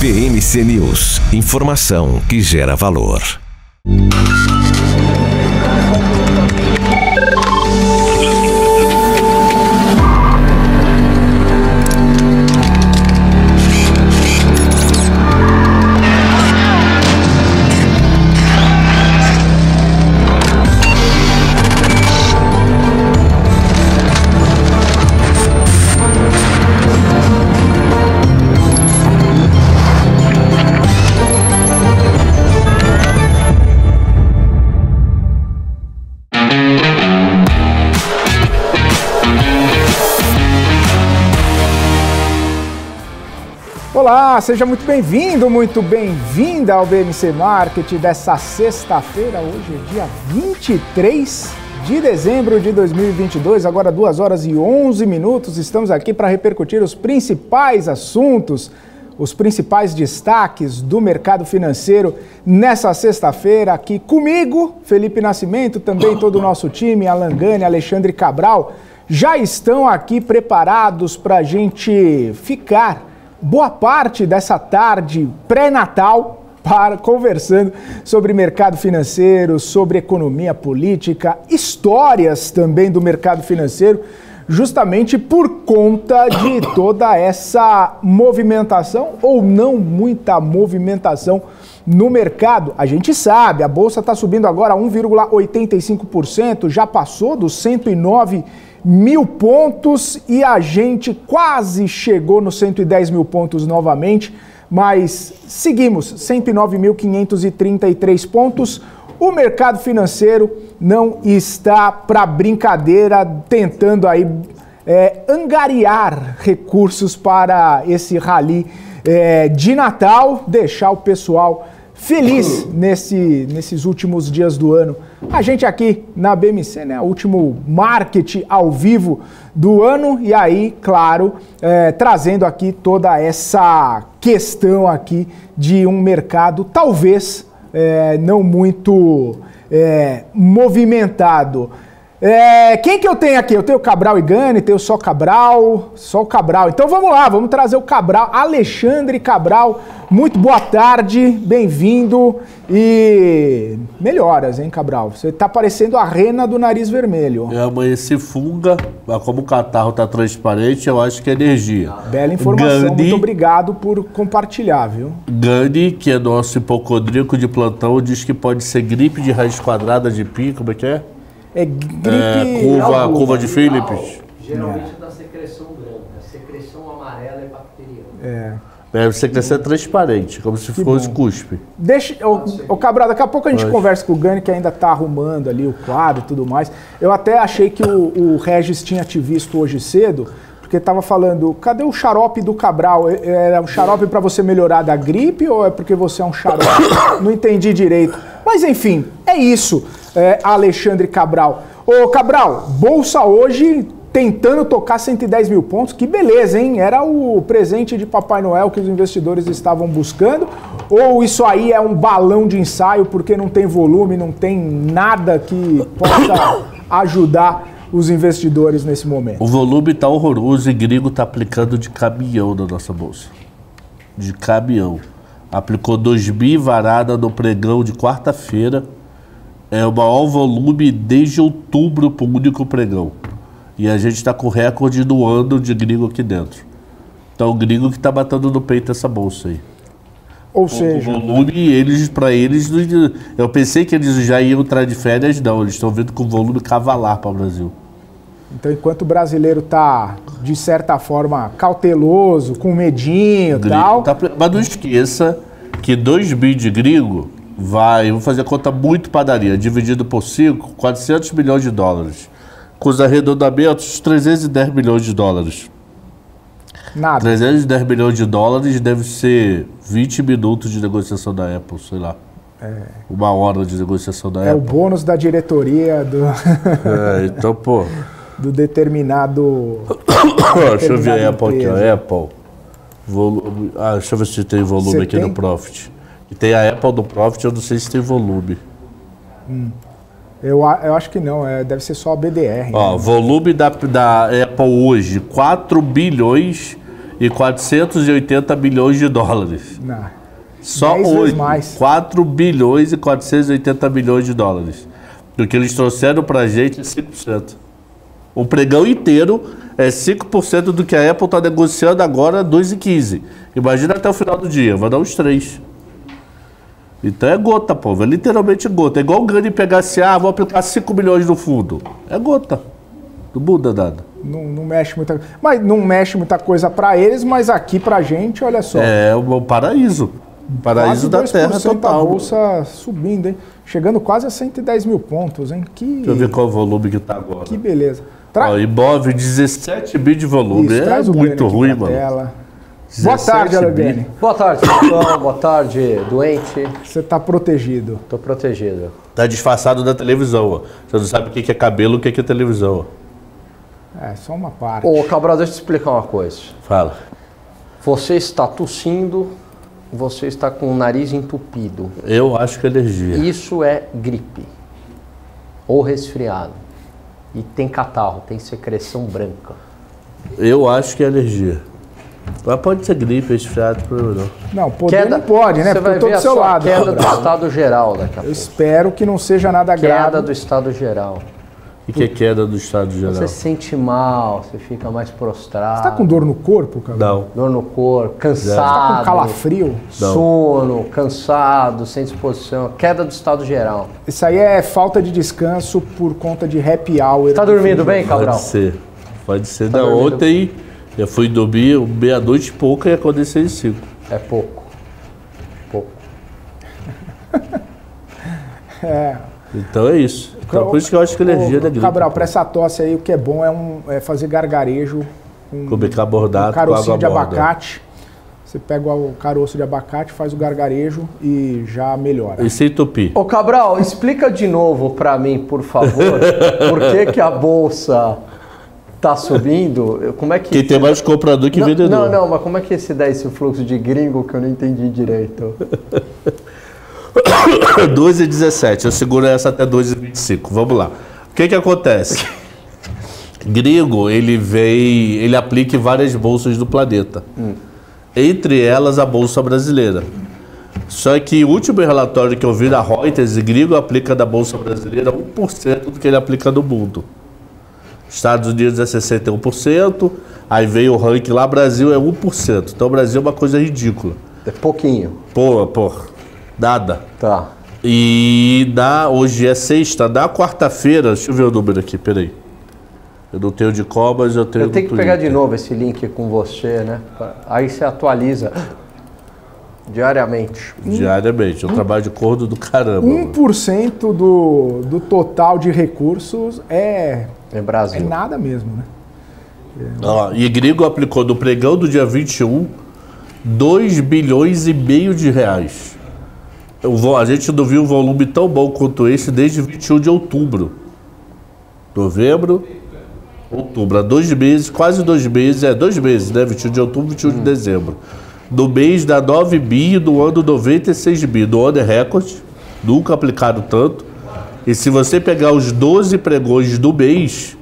PMC News. Informação que gera valor. Seja muito bem-vindo, muito bem-vinda ao BMC Market dessa sexta-feira. Hoje é dia 23 de dezembro de 2022, agora 2 horas e 11 minutos. Estamos aqui para repercutir os principais assuntos, os principais destaques do mercado financeiro nessa sexta-feira. Aqui comigo, Felipe Nascimento, também todo o nosso time, Alan Gani, Alexandre Cabral, já estão aqui preparados para a gente ficar boa parte dessa tarde pré-natal para conversando sobre mercado financeiro, sobre economia política, histórias também do mercado financeiro, justamente por conta de toda essa movimentação ou não muita movimentação no mercado. A gente sabe, a bolsa está subindo agora 1,85%, já passou dos 109 mil pontos e a gente quase chegou nos 110 mil pontos novamente, mas seguimos 109.533 pontos. O mercado financeiro não está para brincadeira, tentando aí é, angariar recursos para esse rally é, de Natal, deixar o pessoal feliz nesse, nesses últimos dias do ano. A gente aqui na BMC, né, último marketing ao vivo do ano e aí, claro, é, trazendo aqui toda essa questão aqui de um mercado talvez é, não muito é, movimentado. É, quem que eu tenho aqui? Eu tenho Cabral e Gani, tenho só Cabral, só o Cabral. Então vamos lá, vamos trazer o Cabral, Alexandre Cabral. Muito boa tarde, bem-vindo e melhoras, hein, Cabral? Você tá parecendo a rena do nariz vermelho. É, amanheci funga, mas como o catarro tá transparente, eu acho que é energia. Bela informação, Gandhi, muito obrigado por compartilhar, viu? Gandhi, que é nosso hipocondríaco de plantão, diz que pode ser gripe de raiz quadrada de pi, como é que é? É gripe. É, curva, curva de Phillips. Geralmente é. da secreção branca. A secreção amarela é bacteriana. É. É, secreção é transparente, como se que fosse bom. cuspe. Deixa, o, o Cabral, daqui a pouco a gente Mas... conversa com o Gani, que ainda está arrumando ali o quadro e tudo mais. Eu até achei que o, o Regis tinha te visto hoje cedo, porque estava falando, cadê o xarope do Cabral? É, era um xarope para você melhorar da gripe ou é porque você é um xarope? Não entendi direito. Mas enfim, é isso é, Alexandre Cabral. Ô Cabral, Bolsa hoje tentando tocar 110 mil pontos, que beleza, hein? Era o presente de Papai Noel que os investidores estavam buscando? Ou isso aí é um balão de ensaio porque não tem volume, não tem nada que possa ajudar os investidores nesse momento? O volume está horroroso e gringo está aplicando de caminhão na nossa bolsa. De caminhão. Aplicou 2 bi varada no pregão de quarta-feira é o maior volume desde outubro para o único pregão. E a gente está com recorde do ano de gringo aqui dentro. Então o gringo que está batendo no peito essa bolsa aí. Ou seja. O volume, eles, para eles, eu pensei que eles já iam entrar de férias, não. Eles estão vindo com volume cavalar para o Brasil. Então, enquanto o brasileiro está, de certa forma, cauteloso, com medinho e tal. Tá, mas não esqueça que 2 bi de gringo vai, vou fazer a conta muito padaria, dividido por 5, 400 milhões de dólares. Com os arredondamentos, 310 milhões de dólares. Nada. 310 milhões de dólares deve ser 20 minutos de negociação da Apple, sei lá. É. Uma hora de negociação da é Apple. É o bônus da diretoria do. é, então, pô. Do determinado. deixa eu ver a Apple aqui, ó. Apple. Volume... Ah, deixa eu ver se tem volume Você aqui tem? no Profit. E tem a Apple do Profit, eu não sei se tem volume. Hum. Eu, eu acho que não, é, deve ser só a BDR. Ó, né? volume da, da Apple hoje, 4 bilhões e 480 bilhões de dólares. Não. Só hoje, mais. 4 bilhões e 480 bilhões de dólares. Do que eles trouxeram pra gente é 5%. O pregão inteiro é 5% do que a Apple está negociando agora, 2,15. Imagina até o final do dia, vai dar uns 3. Então é gota, povo. É literalmente gota. É igual o Gani pegasse, ah, vou aplicar 5 milhões no fundo. É gota. Não muda nada. Não, não mexe muita Mas não mexe muita coisa pra eles, mas aqui pra gente, olha só. É o paraíso. Paraíso da Terra 2% total. A bolsa subindo, hein? Chegando quase a 110 mil pontos, hein? Que, Deixa eu ver qual o volume que tá agora. que beleza. Tra... Ó, Ibov, 17 bi de volume. Isso, é traz o muito ruim, mano. tela. Boa 17 tarde, bi. Alegrene. Boa tarde, pessoal. Boa tarde, doente. Você tá protegido. Tô protegido. Tá disfarçado da televisão, ó. Você não sabe o que é cabelo, o que que é televisão, ó. É, só uma parte. Ô, Cabral, deixa eu te explicar uma coisa. Fala. Você está tossindo, você está com o nariz entupido. Eu acho que é alergia. Isso é gripe. Ou resfriado. E tem catarro, tem secreção branca. Eu acho que é alergia. Mas pode ser gripe, resfriado, problema não. Não, poder não pode, né? Você Porque vai eu tô ver do seu lado. queda do estado geral daqui a Eu pouco. espero que não seja nada Queda grave. do estado geral. O que é queda do estado geral? Você se sente mal, você fica mais prostrado. Você tá com dor no corpo, cara? Não. Dor no corpo, Tá cansado. com calafrio? Não. Sono, cansado, sem disposição, queda do estado geral. Isso aí é falta de descanso por conta de happy hour. Tá dormindo bem, Cabral? Pode ser. Pode ser. Tá não, dormindo? ontem eu fui dormir meia-noite e pouca e acordei seis e cinco. É pouco. Pouco. É. Então é isso. Então, por isso que eu acho que alergia Ô, é gripe. Cabral, pra essa tosse aí, o que é bom é, um, é fazer gargarejo com Comer um carboidrato com carocinho de abacate. Você pega o caroço de abacate, faz o gargarejo e já melhora. E sem tupir. Ô Cabral, explica de novo pra mim, por favor, por que, que a bolsa tá subindo? Como é que. Quem tem mais comprador que não, vendedor. não, não, mas como é que se dá esse fluxo de gringo que eu não entendi direito? 12 e 17. Eu seguro essa até 12 e 25. Vamos lá. O que que acontece? Gringo, ele vem, ele aplica em várias bolsas do planeta. Entre elas a bolsa brasileira. Só que o último relatório que eu vi da Reuters, o gringo aplica da bolsa brasileira 1% do que ele aplica no mundo. Estados Unidos é 61%, aí veio o ranking lá, Brasil é 1%. Então o Brasil é uma coisa ridícula. É pouquinho. Pô, pô, nada. Tá. E na, hoje é sexta, na quarta-feira, deixa eu ver o número aqui, peraí. Eu não tenho de mas eu tenho Eu tenho que pegar de novo esse link com você, né? Aí você atualiza diariamente. Diariamente, eu trabalho de corno do caramba. Um 1% do, do total de recursos é, é Brasil. nada mesmo, né? Ó, e gringo aplicou no pregão do dia 21 2 bilhões e meio de reais. Eu a gente não viu um volume tão bom quanto esse desde 21 de outubro. Novembro, outubro. Há dois meses, quase dois meses, é dois meses, né? 21 de outubro, 21 de dezembro. No mês dá 9 bi, no ano 96 bi. No ano é recorde, nunca aplicaram tanto. E se você pegar os 12 pregões do mês,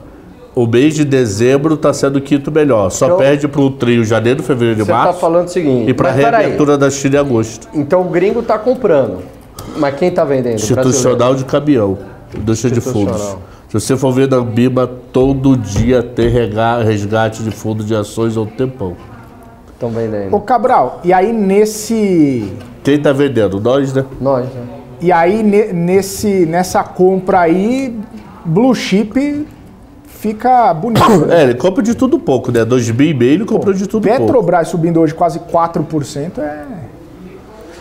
o mês de dezembro está sendo o quinto melhor. Só Então- perde para o trio janeiro, fevereiro e Você tá março. falando o seguinte. e para a reabertura da China em agosto. Então o gringo tá comprando. Mas quem tá vendendo? Institucional de caminhão, indústria de fundos. Se você for ver na BIMA, todo dia tem rega- resgate de fundo de ações um tempão. Estão vendendo. Ô Cabral, e aí nesse. Quem está vendendo? Nós, né? Nós, né? E aí ne- nesse, nessa compra aí, Blue Chip fica bonito. né? É, ele compra de tudo pouco, né? Dois bi e meio, ele comprou de tudo um pouco. Petrobras subindo hoje quase 4% é.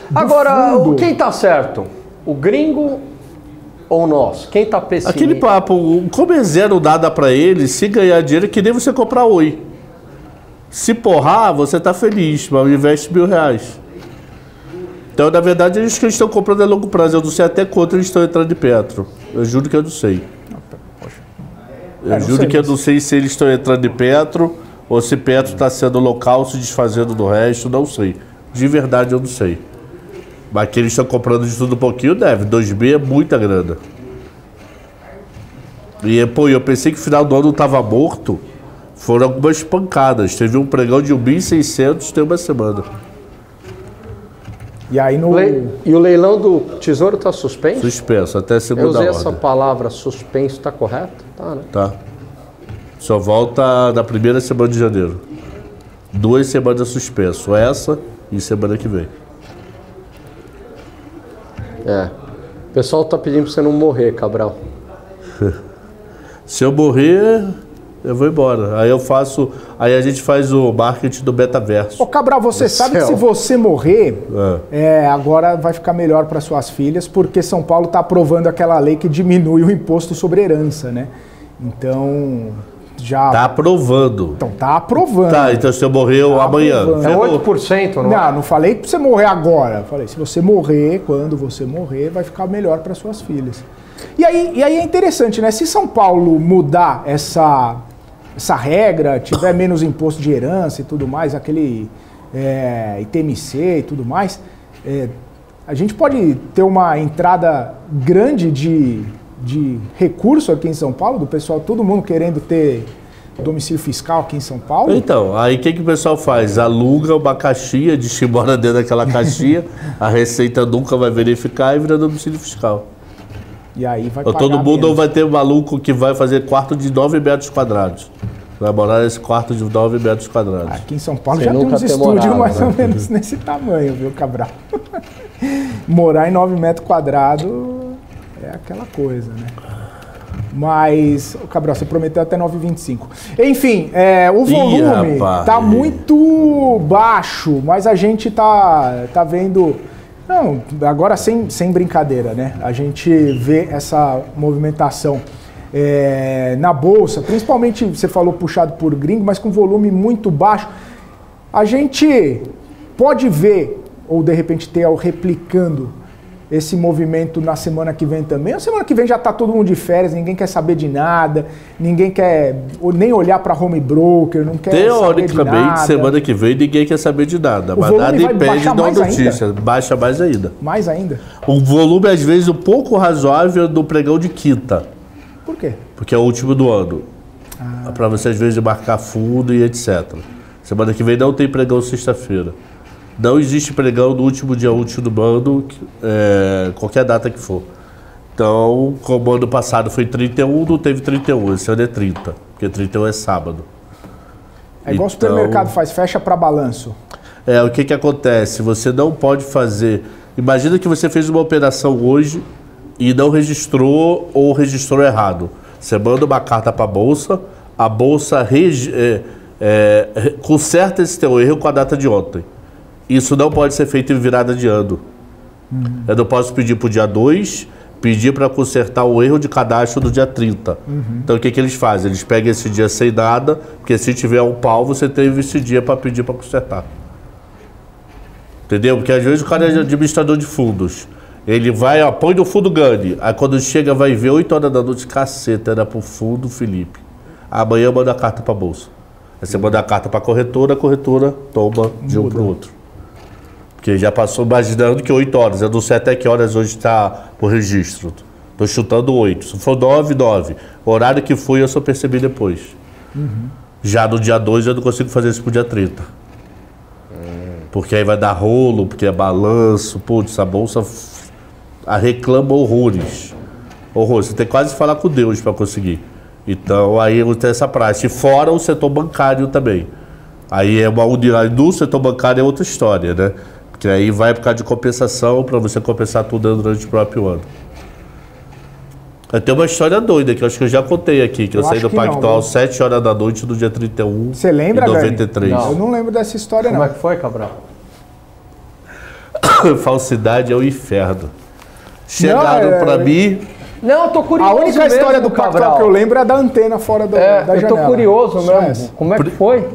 do Agora, fundo. quem tá certo? O gringo ou nós? Quem tá pessimista? Aquele papo, como é zero nada pra ele, se ganhar dinheiro é que nem você comprar oi. Se porrar, você tá feliz, mas investe mil reais. Então, na verdade, eles que eles estão comprando a longo prazo. Eu não sei até quanto eles estão entrando de Petro. Eu juro que eu não sei. Eu É, juro sei, que eu não sei se eles estão entrando de Petro ou se Petro está sendo local, se desfazendo do resto, não sei. De verdade, eu não sei. Mas que eles estão comprando de tudo um pouquinho, deve. 2B é muita grana. E, pô, eu pensei que o final do ano tava morto. Foram algumas pancadas. Teve um pregão de 1.600 tem uma semana. E aí no. Le- E o leilão do Tesouro está suspenso? Suspenso, até Eu segunda usei ordem. essa palavra suspenso, está correto? Tá, né? Tá. Só volta na primeira semana de janeiro. Duas semanas suspenso. Essa e semana que vem. É. O pessoal tá pedindo pra você não morrer, Cabral. Se eu morrer, eu vou embora. Aí eu faço. Aí a gente faz o marketing do metaverso. Ô Cabral, você Do sabe que céu. se você morrer, é, agora vai ficar melhor para suas filhas, porque São Paulo está aprovando aquela lei que diminui o imposto sobre herança, né? Então, já. Tá aprovando. Então, tá aprovando. Tá, então se eu Tá amanhã. aprovando. É ferrou. 8%, não é? Não, não falei pra você morrer agora. Falei, se você morrer, quando você morrer, vai ficar melhor para suas filhas. E aí, e aí é interessante, né? Se São Paulo mudar essa, essa regra, tiver menos imposto de herança e tudo mais, aquele é, ITMC e tudo mais, é, a gente pode ter uma entrada grande de, de recurso aqui em São Paulo, do pessoal, todo mundo querendo ter domicílio fiscal aqui em São Paulo. Então, aí o que, que o pessoal faz? Aluga uma caixinha, de embora dentro daquela caixinha, a Receita nunca vai verificar e vira domicílio fiscal. E aí vai Então, pagar todo mundo menos. vai ter um maluco que vai fazer quarto de 9 metros quadrados. Vai morar nesse quarto de 9 metros quadrados. Aqui em São Paulo Sem já tem uns estúdios mais né? ou menos nesse tamanho, viu, Cabral? Morar em 9 metros quadrados é aquela coisa, né? Mas, Cabral, você prometeu até 9,25. Enfim, é, o volume rapaz. tá muito baixo, mas a gente tá, tá vendo. Não, agora sem, sem brincadeira, né? A gente vê essa movimentação é, na bolsa, principalmente você falou puxado por gringo, mas com volume muito baixo. A gente pode ver, ou de repente ter ao replicando esse movimento na semana que vem também. A semana que vem já está todo mundo de férias, ninguém quer saber de nada, ninguém quer nem olhar para home broker, não quer saber de Teoricamente, nada. semana que vem ninguém quer saber de nada. O mas nada impede mais notícia. Baixa mais ainda. Mais ainda. Um volume, às vezes, um pouco razoável do pregão de quinta, Por quê? porque é o último do ano. Ah. Para você, às vezes, marcar fundo e etc. Semana que vem não tem pregão sexta-feira. Não existe pregão no último dia útil do que- é, qualquer data que for. Então, como ano passado foi 31, não teve 31, esse ano é 30, porque 31 é sábado. É igual o Então- supermercado faz, fecha para balanço. É, o que que acontece? Você não pode fazer. Imagina que você fez uma operação hoje e não registrou ou registrou errado. Você manda uma carta para a bolsa, a bolsa regi- é, é, conserta esse teu erro com a data de ontem. Isso não pode ser feito em virada de ano. Eu não posso pedir para o dia 2, pedir para consertar o erro de cadastro do dia 30. Então o que, que eles fazem? Eles pegam esse dia sem nada, porque se tiver um pau, você teve esse dia para pedir para consertar. Entendeu? Porque às vezes o cara é administrador de fundos. Ele vai, ó, põe no fundo ganhe. Aí quando chega, vai ver 8 horas da noite, caceta, era pro fundo Felipe. Amanhã manda a carta pra bolsa. Aí você manda a carta pra corretora, a corretora toma de um pro outro. Porque já passou imaginando que 8 horas. Eu não sei até que horas hoje está o registro. Tô chutando 8. Se for 9, 9. O horário que foi eu só percebi depois. Já no dia 2 eu não consigo fazer isso pro dia 30. Porque aí vai dar rolo, porque é balanço. Putz, a bolsa a reclama horrores. Horrores. Você tem que quase falar com Deus para conseguir. Então aí eu tenho essa prática. E fora o setor bancário também. Aí é uma unidade do setor bancário é outra história, né? Porque aí vai por causa de compensação para você compensar tudo durante o próprio ano. Eu tenho uma história doida que eu acho que eu já contei aqui, que eu, Eu saí do que Pactual viu? 7 horas da noite do dia 31 Você lembra, de Gani? 93. Não. Eu não lembro dessa história, Como não. é que foi, Cabral? Falsidade é o inferno. Chegaram é- pra mim. Não, eu tô curioso A única mesmo, história do Cabral que eu lembro é da antena fora do, É, da eu janela. tô curioso mesmo. Como é que foi?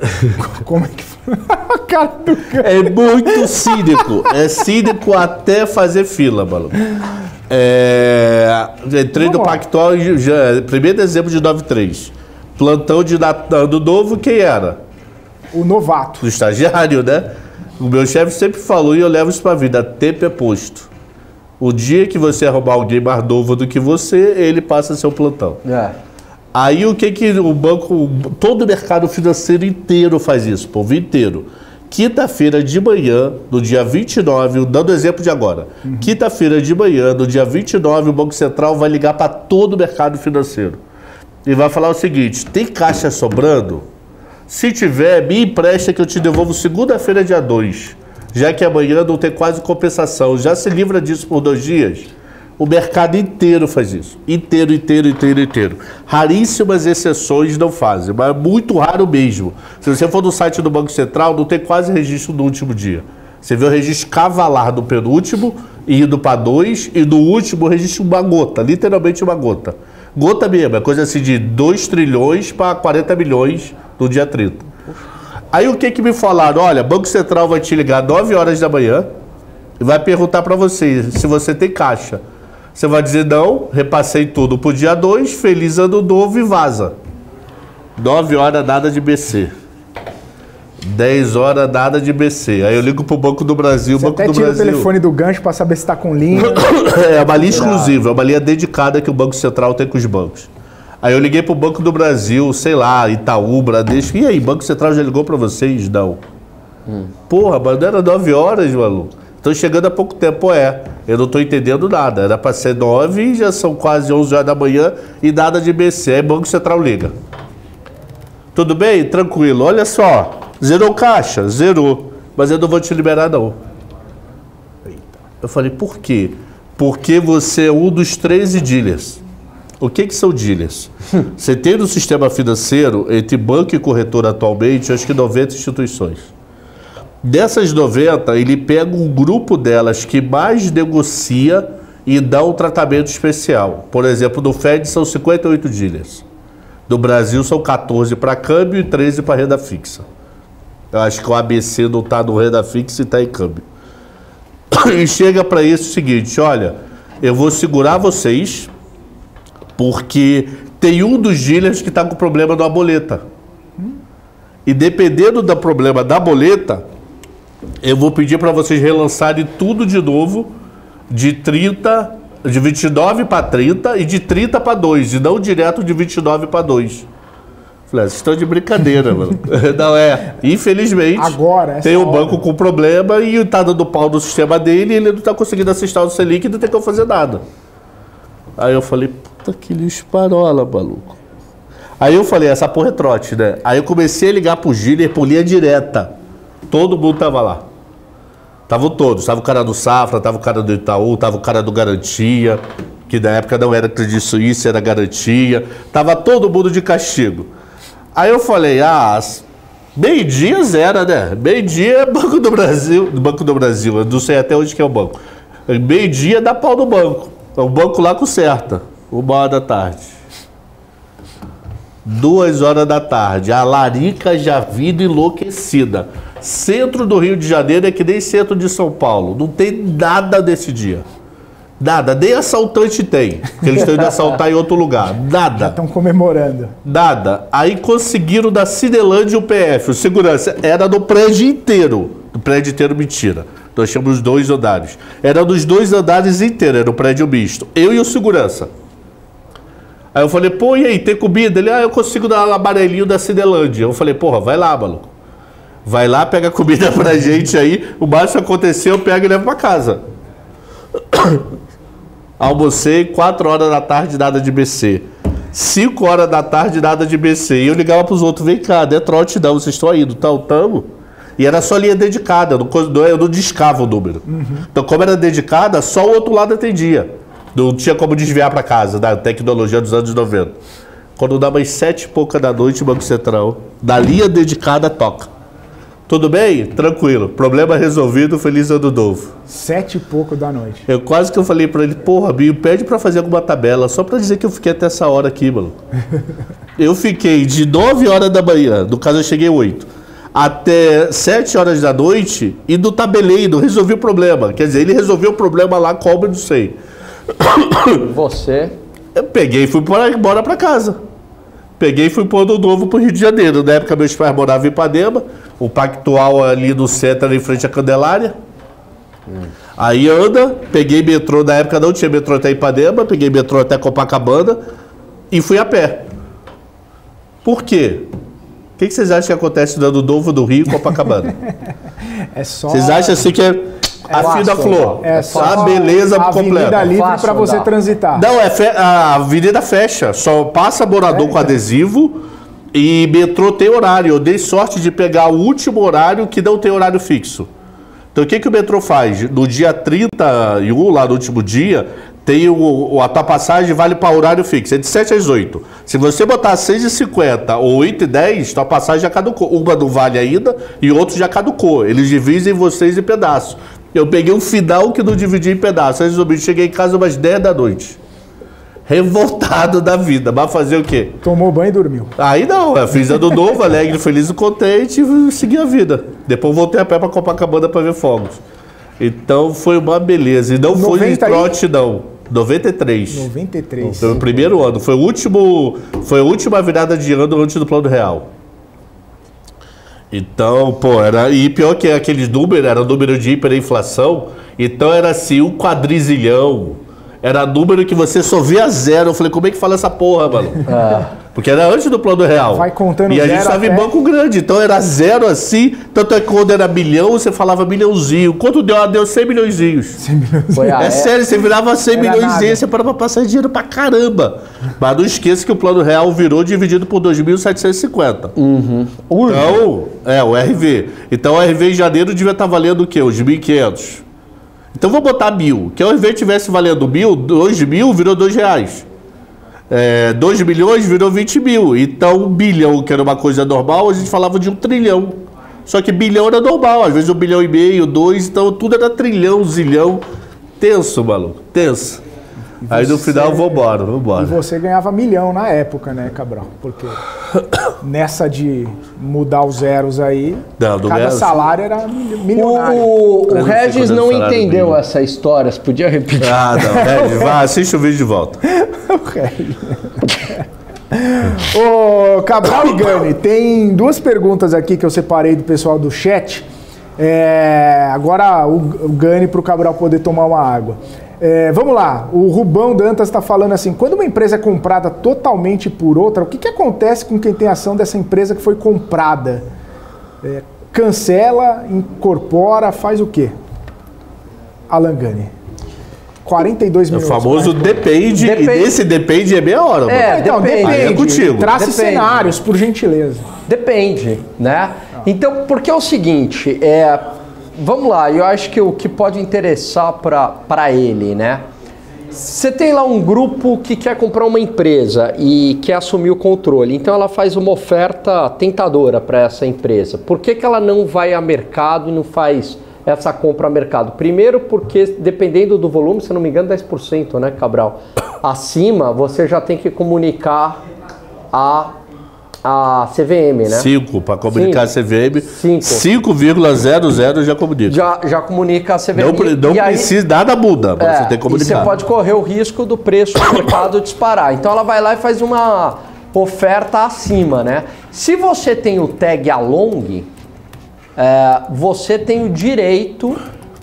Como é que foi? A cara do cara. É muito cínico. É cínico até fazer fila, mano. É, entrei no Vamos lá. Pactual em já, 1 de dezembro de 93. Plantão de Nat- Ano Novo, quem era? O novato. Do estagiário, né? O meu chefe sempre falou e eu levo isso pra vida. Tempo é posto. O dia que você arrumar alguém mais novo do que você, ele passa seu plantão. É. Aí o que que o banco, todo o mercado financeiro inteiro faz isso, o povo inteiro. Quinta-feira de manhã, no dia 29, dando exemplo de agora. Quinta-feira de manhã, no dia 29, o Banco Central vai ligar para todo o mercado financeiro. E vai falar o seguinte: tem caixa sobrando? Se tiver, me empresta que eu te devolvo segunda-feira, dia 2. Já que amanhã não tem quase compensação. Já se livra disso por dois dias? O mercado inteiro faz isso. Inteiro, inteiro, inteiro, inteiro. Raríssimas exceções não fazem, mas é muito raro mesmo. Se você for no site do Banco Central, não tem quase registro do último dia. Você vê o registro cavalar do penúltimo, indo para dois, e no último registro uma gota, literalmente uma gota. Gota mesmo, é coisa assim de 2 trilhões para 40 milhões no dia 30. Aí o que que me falaram? Olha, Banco Central vai te ligar 9 horas da manhã e vai perguntar para você se você tem caixa. Você vai dizer não, repassei tudo pro dia 2, feliz ano novo e vaza. 9 horas nada de BC. 10 horas nada de BC. Aí eu ligo pro Banco do Brasil, Você Banco até do tira Brasil. o telefone do gancho para saber se tá com linha. É uma linha exclusiva, é uma linha dedicada que o Banco Central tem com os bancos. Aí eu liguei pro Banco do Brasil, sei lá, Itaú, Bradesco. E aí, Banco Central já ligou para vocês? Não. Porra, mas não era 9 horas, maluco. Estão chegando há pouco tempo, é. Eu não estou entendendo nada. Era para ser 9 e já são quase 11 horas da manhã e nada de BC. Aí Banco Central liga. Tudo bem? Tranquilo. Olha só. Zerou caixa? Zerou. Mas eu não vou te liberar, não. Eu falei, por quê? Porque você é um dos 13 dealers. O que, que são dealers? Você tem no sistema financeiro, entre banco e corretora atualmente, acho que 90 instituições. Dessas 90, ele pega um grupo delas que mais negocia e dá um tratamento especial. Por exemplo, no Fed são 58 dealers. No Brasil são 14 para câmbio e 13 para renda fixa. Eu acho que o ABC não está no renda fixa e está em câmbio. E chega para isso o seguinte: olha, eu vou segurar vocês porque tem um dos dealers que está com problema da boleta. E dependendo do problema da boleta, eu vou pedir para vocês relançarem tudo de novo de 30, de 29 para 30 e de 30 para 2, e não direto de 29 para 2. Falei, ah, vocês estão de brincadeira, mano. Não é. Infelizmente, Agora, tem o hora. banco com problema e tá dando pau no sistema dele e ele não tá conseguindo assistir o Selic e não tem como fazer nada. Aí eu falei, puta que lixo parola, maluco. Aí eu falei, essa porra é trote, né? Aí eu comecei a ligar pro Giller por linha direta. Todo mundo tava lá. Estavam todos. Tava o cara do Safra, tava o cara do Itaú, tava o cara do Garantia, que na época não era Credit Suisse, era Garantia. Tava todo mundo de castigo. Aí eu falei, ah, meio-dia zero, né? Meio-dia é Banco do Brasil. Banco do Brasil, eu não sei até onde que é o banco. Meio-dia dá pau no banco. O banco lá conserta. Uma hora da tarde. Duas horas da tarde, a larica já vindo enlouquecida. Centro do Rio de Janeiro é que nem centro de São Paulo. Não tem nada desse dia. Nada, nem assaltante tem. Porque eles estão indo assaltar em outro lugar. Nada. Estão comemorando. Nada. Aí conseguiram da Cidelândia o PF. O segurança era do prédio inteiro. Do prédio inteiro, mentira. Nós tínhamos dois andares. Era dos dois andares inteiros, era o prédio misto. Eu e o segurança. Aí eu falei, pô, e aí, tem comida? Ele, ah, eu consigo dar um amarelinho da Cidelândia. Eu falei, porra, vai lá, maluco. Vai lá, pega comida pra gente aí. O máximo aconteceu, eu pego e levo pra casa. Almocei 4 horas da tarde, nada de BC. 5 horas da tarde, nada de BC. E eu ligava pros outros, vem cá, é trote não, vocês estão indo, tão, tamo. E era só linha dedicada, eu não, discava o número. Então, como era dedicada, só o outro lado atendia. Não tinha como desviar para casa, da tecnologia dos anos 90. Quando dá mais sete e pouca da noite, o Banco Central, da linha dedicada, toca. Tudo bem? Tranquilo. Problema resolvido, feliz ano novo. Sete e pouco da noite. Eu quase que eu falei pra ele, porra, Binho, pede pra fazer alguma tabela, só pra dizer que eu fiquei até essa hora aqui, mano. eu fiquei de 9 horas da manhã, no caso eu cheguei 8, até 7 horas da noite e não tabelei, não resolvi o problema. Quer dizer, ele resolveu o problema lá, como eu não sei. Você. Eu peguei e fui embora, embora pra casa. Peguei e fui pro ano novo pro Rio de Janeiro. Na época meus pais moravam em Ipanema, o Pactual ali no centro, ali em frente à Candelária. Aí anda, peguei metrô, na época não tinha metrô até Ipanema, peguei metrô até Copacabana e fui a pé. Por quê? O que, que vocês acham que acontece no Ano Novo do Rio e Copacabana? É só. Vocês acham assim que é a fim da flor? É a só beleza a Avenida completa. livre Fácil para você andar. transitar. Não, é fe- a avenida fecha. Só passa morador com adesivo e metrô tem horário. Eu dei sorte de pegar o último horário que não tem horário fixo. Então o que, que o metrô faz? No dia 31, lá no último dia, tem o, o- a tua passagem vale para horário fixo. É de 7 às 8. Se você botar 6h50 ou 8h10, tua passagem já caducou. Uma não vale ainda e outro já caducou. Eles dividem vocês em pedaços. Eu peguei um final que não dividi em pedaços. Resumindo, cheguei em casa umas 10 da noite. Revoltado da vida. Mas fazer o quê? Tomou banho e dormiu. Aí não, eu fiz ano novo, alegre, feliz e contente e segui a vida. Depois voltei a pé pra Copacabana pra ver fogos. Então foi uma beleza. E não foi em 90 aí? trote, não. 93. 93. Foi o primeiro ano. Foi o último. Foi a última virada de ano antes do plano real. Então, pô, era. E pior que aqueles números, era número de hiperinflação. Então era assim, um quadrizilhão. Era número que você só via zero. Eu falei, como é que fala essa porra, mano? Porque era antes do plano real. Vai contando E a gente estava em banco grande, então era zero assim. Tanto é que quando era milhão, você falava milhãozinho. Quanto deu? Ah, deu 100 milhõezinhos. Foi a É sério, você virava 100 Era milhões nada. e você para pra passar dinheiro pra caramba. Mas não esqueça que o plano real virou dividido por 2.750. Então, é, o RV. Então o RV em janeiro devia estar valendo o quê? Os 1.500. Então vou botar mil. Que o RV tivesse valendo mil, 2 mil virou 2 reais. É, 2 milhões virou 20 mil. Então, um bilhão, que era uma coisa normal, a gente falava de um trilhão. Só que bilhão era normal, às vezes um bilhão e meio, dois, então tudo era trilhão, zilhão. Tenso, maluco, tenso. Aí no final, vambora, E vambora. você ganhava milhão na época, né, Cabral? Porque nessa de mudar os zeros aí, Não, cada zero- salário era mil- milionário. O, o Regis o não entendeu mínimo. essa história. Você podia repetir? Ah, não, Regis, vai, assiste o vídeo de volta. Ô, Cabral e Gani, tem duas perguntas aqui que eu separei do pessoal do chat. É, agora o, o Gani para o Cabral poder tomar uma água. É, vamos lá, o Rubão Dantas está falando assim: quando uma empresa é comprada totalmente por outra, o que, que acontece com quem tem ação dessa empresa que foi comprada? É, cancela, incorpora, faz o quê? Alan Gani. 42 É o famoso depende, Depende. e desse depende é meia hora, mano. É, Então, depende. depende. É contigo. Trace Depende. cenários, por gentileza. Depende, né? Então, porque é o seguinte, é, vamos lá, eu acho que o que pode interessar para ele, né? Você tem lá um grupo que quer comprar uma empresa e quer assumir o controle, então ela faz uma oferta tentadora para essa empresa. Por que, que ela não vai a mercado e não faz essa compra a mercado? Primeiro, porque dependendo do volume, se não me engano, 10%, né, Cabral? Acima, você já tem que comunicar a, a CVM, né? 5 para comunicar a CVM. Cinco. 5,00 já comunica. já, já comunica a CVM. Não, não E aí- precisa, nada muda, mas É, você tem que comunicar. você pode correr o risco do preço do mercado disparar. Então ela vai lá e faz uma oferta acima, né? Se você tem o tag along, é, você tem o direito,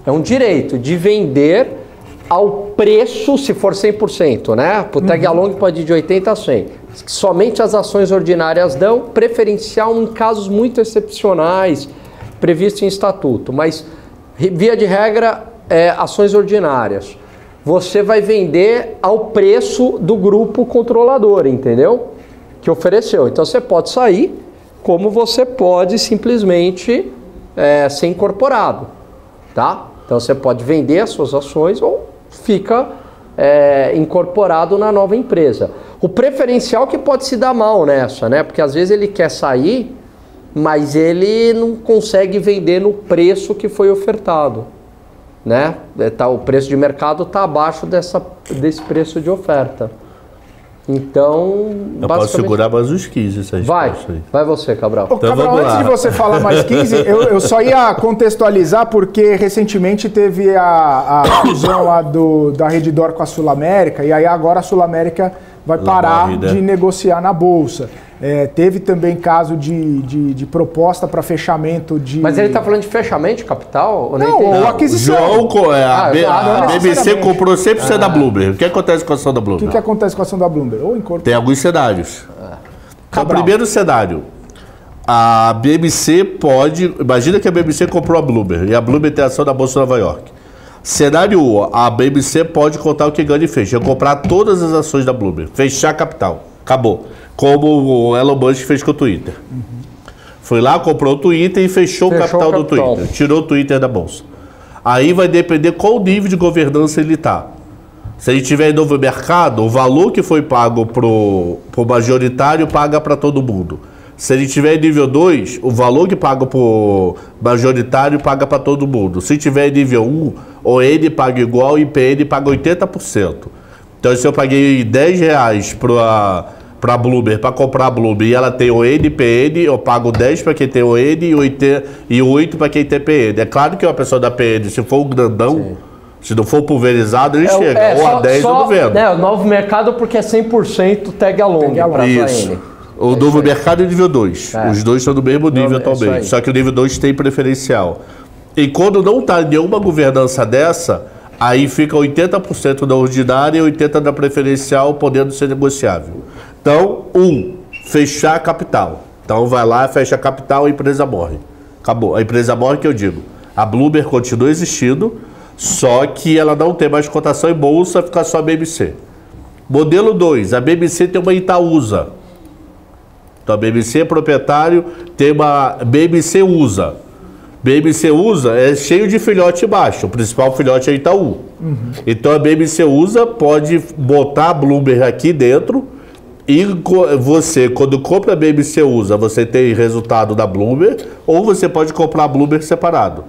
é um direito de vender ao preço, se for 100%, né? O tag along pode ir de 80 a 100. Somente as ações ordinárias dão, preferencial em casos muito excepcionais, previsto em estatuto, mas via de regra, é, ações ordinárias. Você vai vender ao preço do grupo controlador, entendeu? Que ofereceu. Então você pode sair, como você pode simplesmente é, ser incorporado, tá? Então você pode vender as suas ações ou fica é, incorporado na nova empresa. O preferencial que pode se dar mal nessa, né? Porque às vezes ele quer sair, mas ele não consegue vender no preço que foi ofertado, né? É, Tá, o preço de mercado está abaixo dessa, desse preço de oferta. Então, Eu posso segurar mais uns 15 essa Vai, vai você, Cabral. Ô, Então Cabral, vamos antes lá. de você falar mais 15, eu, eu só ia contextualizar porque recentemente teve a, a fusão lá do, da Redditor com a Sul América e aí agora a Sul América vai parar de negociar na Bolsa. É, teve também caso de, de, de proposta para fechamento de. Mas ele está falando de fechamento de capital? Nem Não, ou aquisição. João, é, a, Ah, B- ah, não a BBC necessariamente. comprou 100% da Bloomberg. O que acontece com a ação da O Bloomberg? que, que acontece com a ação da Bloomberg? Ou incorpora. Tem alguns cenários. Então, Cabral. primeiro cenário. A BMC pode. Imagina que a BMC comprou a Bloomberg e a Bloomberg tem ação na Bolsa de Nova York. Cenário 1, a BMC pode contar o que ganha e fecha. Comprar todas as ações da Bloomberg. Fechar capital. Acabou. Como o Elon Musk fez com o Twitter. Foi lá, comprou o Twitter e fechou, Fechou o capital o do capital. Twitter. Tirou o Twitter da bolsa. Aí vai depender qual nível de governança ele está. Se ele tiver em novo mercado, o valor que foi pago pro, pro majoritário paga para todo mundo. Se ele tiver em nível 2, o valor que paga pro majoritário paga para todo mundo. Se tiver em nível 1, o N paga igual e PN paga 80%. Então, se eu paguei 10 reais para para Bloomberg, para comprar Bloomberg, e ela tem o NPN, eu pago 10 para quem tem o N e 8, e 8 para quem tem PN. É claro que uma pessoa da PN, se for um grandão, se não for pulverizado, ele chega. é, Ou só- a 10 eu só- não vendo. né, o novo mercado porque é 100% tag along Tag along. para Isso. N. O novo mercado é nível 2. É. Os dois estão no mesmo nível é atualmente. Só que o nível 2 tem preferencial. E quando não está nenhuma governança dessa, aí fica 80% da ordinária e 80% da preferencial, podendo ser negociável. Então, um, fechar a capital. Então vai lá, fecha a capital, a empresa morre. Acabou. A empresa morre que eu digo. A Bloomberg continua existindo, só que ela não tem mais cotação em bolsa, fica só a BBC. Modelo 2, a BBC tem uma Itaúsa. Então a BBC é proprietário, tem uma BBC USA. BBC USA é cheio de filhote embaixo. O principal filhote é Itaú. Então a BBC USA pode botar a Bloomberg aqui dentro e você, quando compra a BBC USA, você tem resultado da Bloomberg ou você pode comprar a Bloomberg separado.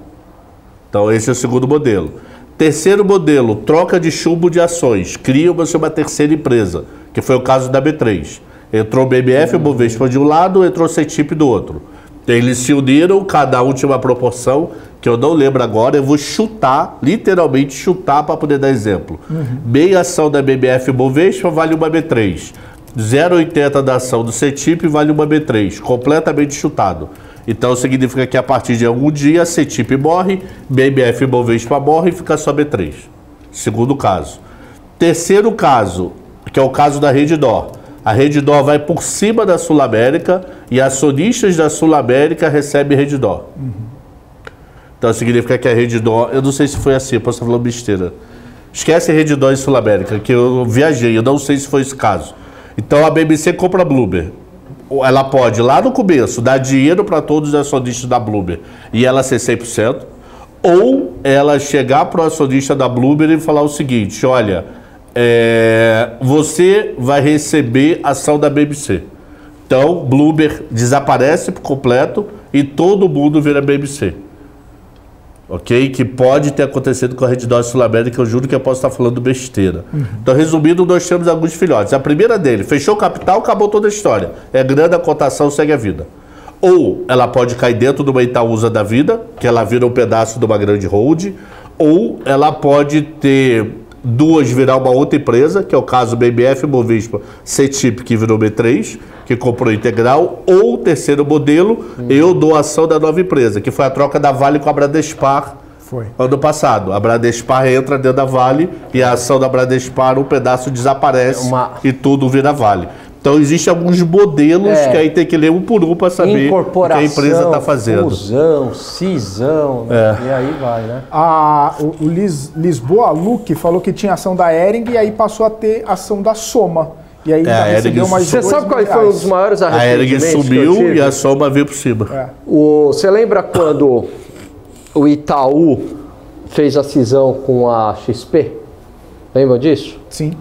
Então esse é o segundo modelo. Terceiro modelo, troca de chumbo de ações. Cria-se uma terceira empresa, que foi o caso da B3. Entrou o BMF, o Bovespa de um lado, entrou o CETIP do outro. Eles se uniram, cada um tinha uma proporção, que eu não lembro agora, eu vou chutar, literalmente chutar para poder dar exemplo. Meia ação da BMF Bovespa vale uma B3. 0,80 da ação do CETIP vale uma B3, completamente chutado. Então significa que a partir de algum dia CETIP morre, BMF Bovespa morre e fica só B3. Segundo caso. Terceiro caso, que é o caso da Redditor. A Redditor vai por cima da Sul América e acionistas da Sul América recebem Redditor. Então significa que a Redditor, eu não sei se foi assim, posso falando besteira. Esquece a Redditor e Sul América, que eu viajei, eu não sei se foi esse caso. Então a BBC compra a Bloomberg. Ela pode, lá no começo, dar dinheiro para todos os acionistas da Bloomberg e ela ser 100%, ou ela chegar para o acionista da Bloomberg e falar o seguinte: olha, é, você vai receber ação da BBC. Então, Bloomberg desaparece por completo e todo mundo vira BBC. Ok? Que pode ter acontecido com a Rede Dose Sul América, eu juro que eu posso estar falando besteira. Então, resumindo, nós temos alguns filhotes. A primeira dele, fechou o capital, acabou toda a história. É grande a cotação, segue a vida. Ou ela pode cair dentro de uma Itaúsa da vida, que ela vira um pedaço de uma grande hold, ou ela pode ter duas virar uma outra empresa, que é o caso BMF Bovespa CETIP, que virou B3, que comprou integral, ou o terceiro modelo, eu dou ação da nova empresa, que foi a troca da Vale com a Bradespar Foi. ano passado. A Bradespar entra dentro da Vale e a ação da Bradespar, um pedaço desaparece Uma- e tudo vira Vale. Então existem alguns modelos É. que aí tem que ler um por um para saber o que a empresa está fazendo. fusão, cisão, né? É. e aí vai, né? A, o o Lis- Lisboa Luque falou que tinha ação da Ering e aí passou a ter ação da Soma. E aí É, a recebeu Ering- mais Você sabe qual foi um dos maiores A Ering arrependimentos que eu subiu tive? e a Soma veio por cima. É. O, você lembra quando o Itaú fez a cisão com a XP? Lembra disso? Sim.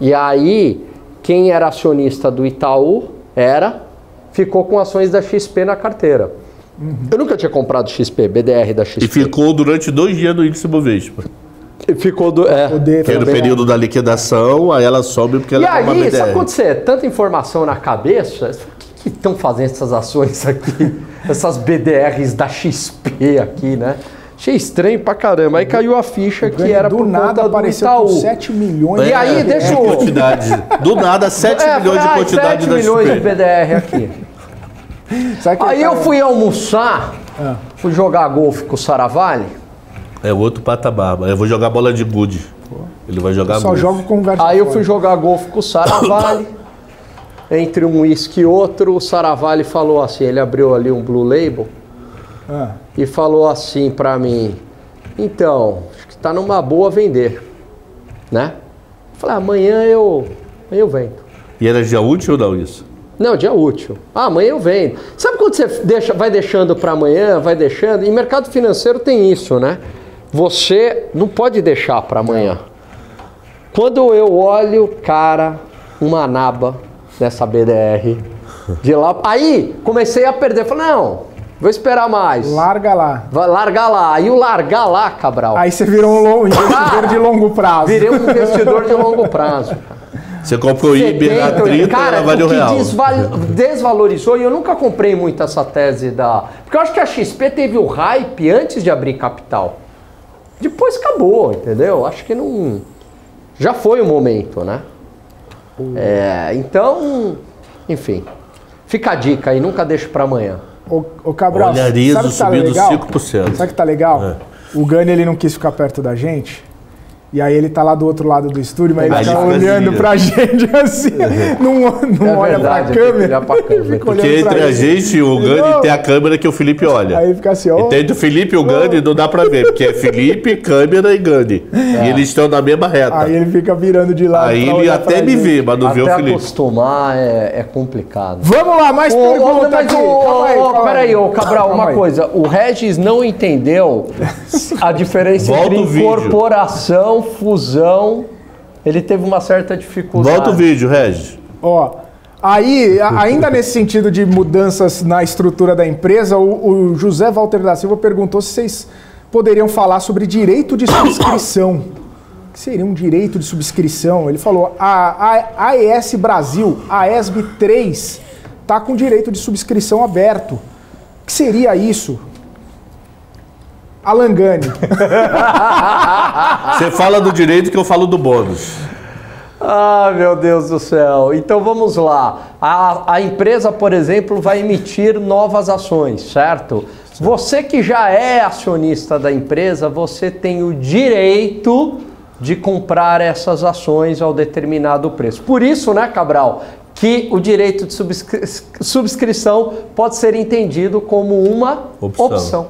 E aí, quem era acionista do Itaú era, ficou com ações da XP na carteira. Eu nunca tinha comprado XP, BDR da XP. E ficou durante dois dias no índice Bovespa. E ficou do. É. O Que no também, período da liquidação, aí ela sobe porque E ela é uma aí, sabe BDR. quando você é tanta informação na cabeça, o que estão fazendo essas ações aqui? essas BDRs da XP aqui, né? Achei estranho pra caramba. Aí caiu a ficha que era do por nada conta do apareceu Itaú. com 7 milhões. E aí, É, deixa de eu- quantidade. Do nada, 7 É, milhões de quantidade 7 da milhões de XP. BDR aqui. Sabe que Aí tá- eu fui almoçar, Ah. fui jogar golfe com o Saravalli. É outro patamar. mas Eu vou jogar bola de gude. Ele vai jogar Só gude. jogo com conversa. Aí eu fui jogar golfe com o Saravalli. entre um uísque e outro, o Saravali falou assim, ele abriu ali um Blue Label Ah, e falou assim pra mim, então, acho que tá numa boa vender, né? Eu falei, amanhã eu, amanhã eu vendo. E era dia útil ou não isso? Não, dia útil. Ah, amanhã eu vendo. Sabe quando você deixa, vai deixando para amanhã, vai deixando? E mercado financeiro tem isso, né? Você não pode deixar para amanhã. Quando eu olho, cara, uma naba dessa BDR de lá, aí comecei a perder. Falei, não, vou esperar mais. larga lá. Vai largar lá. Aí o largar lá, Cabral. Aí você virou um long- investidor de longo prazo. Virei um investidor de longo prazo. Você comprou o IBER a 30 cara, ela valeu o real. desval- desvalorizou, e eu nunca comprei muito essa tese da. Porque eu acho que a XP teve o hype antes de abrir capital. Depois acabou, entendeu? Acho que não. Já foi o momento, né? É, então, enfim. Fica a dica aí, nunca deixe pra amanhã. Ô, ô Cabral, Olha, Arizo sabe o que tá subindo legal? 5%. Sabe o que tá legal? É. O Gani, ele não quis ficar perto da gente. E aí ele tá lá do outro lado do estúdio, mas ele tá ele fica olhando assim, pra gente assim, não, não É olha verdade, pra câmera. olhar pra câmera. Porque entre a gente e o Gani tem a câmera que o Felipe olha. Aí fica assim, ó. E tem do Felipe e o Gani não dá pra ver, porque é Felipe, câmera e Gani. E eles estão na mesma reta. Aí ele fica virando de lado. Aí ele até me vê, mas não vê o Até Felipe. acostumar é, é complicado. Vamos lá, mais Ô, perguntas mas, aqui. ô, Calma aí, ô, calma peraí, ô Cabral, uma coisa. O Regis não entendeu a diferença Volta entre o incorporação, fusão. Ele teve uma certa dificuldade. Volta o vídeo, Regis. Ó, aí, ainda nesse sentido de mudanças na estrutura da empresa, o, o José Walter da Silva perguntou se vocês poderiam falar sobre direito de subscrição. O que seria um direito de subscrição? Ele falou, a, a AES Brasil, a ESB 3, está com direito de subscrição aberto. O que seria isso? Alangani. Você fala do direito que eu falo do bônus. Ah, meu Deus do céu. Então vamos lá. A, a empresa, por exemplo, vai emitir novas ações, certo? Você que já é acionista da empresa, você tem o direito de comprar essas ações ao determinado preço. Por isso, né, Cabral, que o direito de subscri- subscrição pode ser entendido como uma Opção. opção.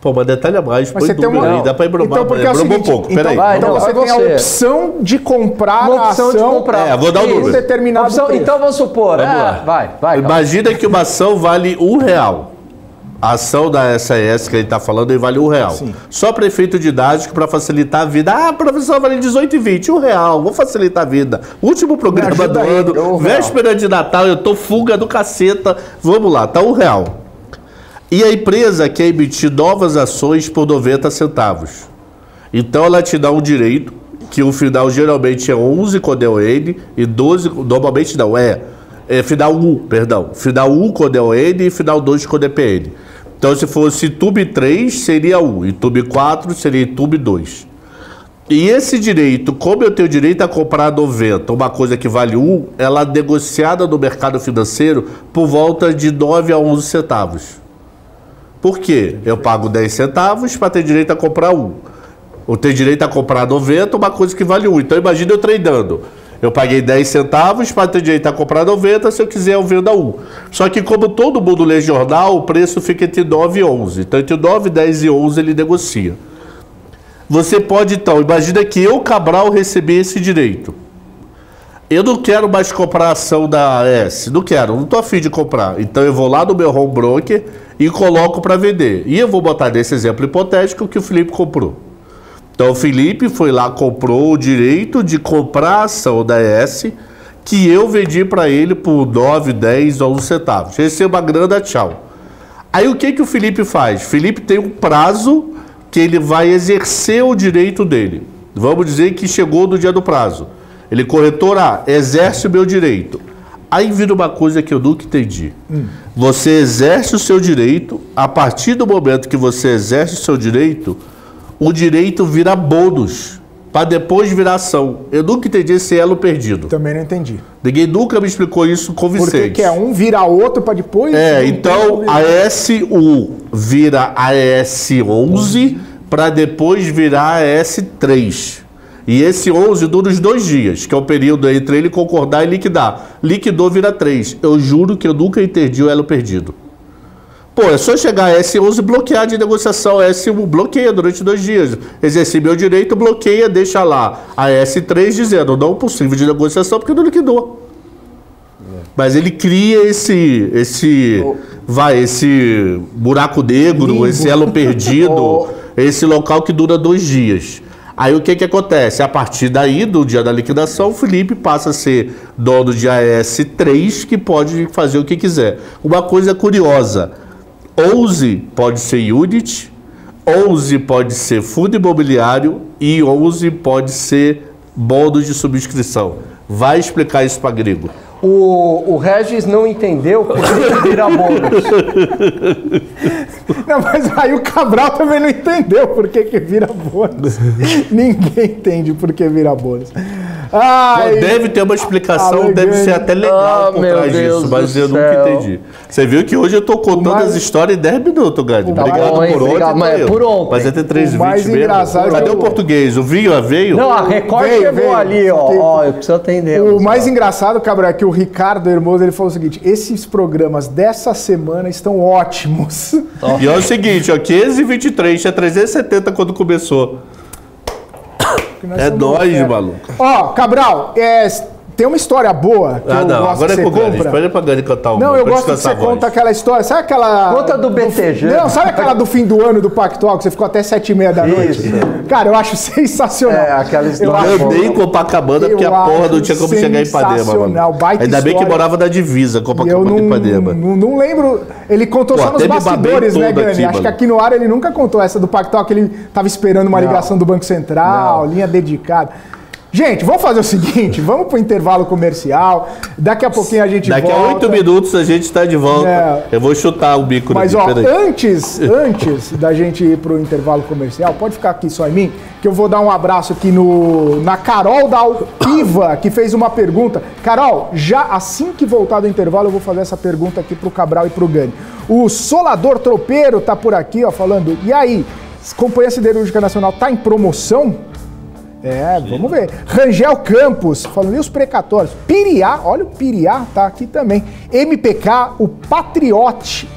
Pô, mas detalhe a mais, Mas põe você tem uma... aí, dá pra embromar, Então, porque é o embromar um seguinte, pouco, então, peraí. então você tem a você. opção de comprar Uma a opção de ação comprar. É, vou dar um número. determinado Opção- então vamos supor, Vamos é, lá. vai, vai. Cabral. Imagina que uma ação vale um real. A ação da SAS que ele está falando aí vale um real. Sim. Só para efeito didático, para facilitar a vida. Ah, professor, vale 18,20, um real. Vou facilitar a vida. Último programa do ano, um real. véspera de Natal, eu tô fuga do caceta. Vamos lá, tá um real. E a empresa quer emitir novas ações por 90 centavos. Então ela te dá um direito, que o final geralmente é 11 quando é o N e 12, normalmente não, é, é final 1, perdão. Final 1 quando é o N e final 2 quando é PN. Então se fosse TUB 3 seria 1 e TUB 4 seria TUB 2. E esse direito, como eu tenho direito a comprar 90, uma coisa que vale 1, ela é negociada no mercado financeiro por volta de 9 a 11 centavos. Por quê? Eu pago 10 centavos para ter direito a comprar um. Eu tenho direito a comprar 90, uma coisa que vale um. Então imagina eu treinando. Eu paguei 10 centavos para ter direito a comprar 90, se eu quiser eu vendo a 1. Só que como todo mundo lê jornal, o preço fica entre 9 e 11. Então entre 9, 10 e 11 ele negocia. Você pode então, imagina que eu, Cabral, recebi esse direito. Eu não quero mais comprar ação da S, não quero, não estou afim de comprar. Então eu vou lá no meu home broker e coloco para vender. E eu vou botar nesse exemplo hipotético que o Felipe comprou. Então o Felipe foi lá, comprou o direito de comprar a ação da S, que eu vendi para ele por 9, 10, 11 centavos. Receba a grana, tchau. Aí o que, que o Felipe faz? Felipe tem um prazo que ele vai exercer o direito dele. Vamos dizer que chegou no dia do prazo. Ele, corretor A, exerce o meu direito. Aí vira uma coisa que eu nunca entendi. Você exerce o seu direito, a partir do momento que você exerce o seu direito, o direito vira bônus, para depois virar ação. Eu nunca entendi esse elo perdido. Também não entendi. Ninguém nunca me explicou isso Por que, convincente. que é um vira outro para depois? É, então a S1 vira a S11 para depois virar a S3. E esse 11 dura os dois dias, que é o período entre ele concordar e liquidar. Liquidou, vira 3. Eu juro que eu nunca entendi o elo perdido. Pô, é só chegar a S11 e bloquear de negociação. S1 bloqueia durante dois dias. Exerci meu direito, bloqueia, deixa lá. A S3 dizendo não possível de negociação porque não liquidou. Mas ele cria esse, esse, vai, esse buraco negro, Limbo. esse elo perdido, esse local que dura dois dias. Aí o que que acontece? A partir daí, do dia da liquidação, o Felipe passa a ser dono de AS3, que pode fazer o que quiser. Uma coisa curiosa, 11 pode ser unit, 11 pode ser fundo imobiliário e 11 pode ser bônus de subscrição. Vai explicar isso para gringo. O, o Regis não entendeu por que vira bônus. Não, mas aí o Cabral também não entendeu por que, que vira bônus. Ninguém entende por que vira bônus. Ai, Deve ter uma explicação, deve ser até legal Ah, por trás Deus disso, mas eu nunca céu. entendi. Você viu que hoje eu tô contando mais- as histórias em 10 minutos, Gandhi. Tá Obrigado bom, hein? por ontem. Mas é por ontem. Mas é até 3 O mais 20 mesmo. engraçado Cadê é o o- português? O vinho veio? Não, a Record Veio, chegou veio. ali, ó. Fiquei- Ó, eu preciso atender. O mais engraçado, Cabral, é que o Ricardo Hermoso ele falou o seguinte: esses programas dessa semana estão ótimos. E olha o seguinte, ó, 15 e 23, tinha 370 quando começou. É nós, fera. maluco. Ó, Cabral, é, tem uma história boa que Ah, eu não, gosto agora que é você compra. Espera pra Gandhi cantar um Não, eu gosto que você conta aquela história. Sabe aquela. Conta do BTG. Não, sabe aquela do fim do ano do Pactual que você ficou até sete e meia da noite? Isso. Cara, eu acho sensacional. É, aquela Eu história acho- Andei em Copacabana porque Eu a porra não tinha como chegar em Ipanema, sensacional, mano. baita Ainda bem que morava na divisa, eu Copacabana não, e Ipanema. não, não lembro. Ele contou Pô, só nos bastidores, né, Gani? aqui, Acho que mano. aqui no ar ele nunca contou essa do Pactual, que ele tava esperando uma ligação do Banco Central, linha dedicada. Gente, vamos fazer o seguinte, vamos pro intervalo comercial. Daqui a pouquinho a gente Daqui a volta. oito minutos a gente tá de volta. É. Eu vou chutar o bico Mas ó, antes, antes da gente ir pro intervalo comercial, pode ficar aqui só em mim, que eu vou dar um abraço aqui no na Carol da Alpiva, que fez uma pergunta. Carol, já assim que voltar do intervalo, eu vou fazer essa pergunta aqui pro Cabral e pro Gani. O Solador Tropeiro tá por aqui, ó, falando. E aí, Companhia Siderúrgica Nacional tá em promoção? É, vamos ver. Rangel Campos, falando e os precatórios. Piriá, olha o Piriá, tá aqui também. MPK, o Patriote.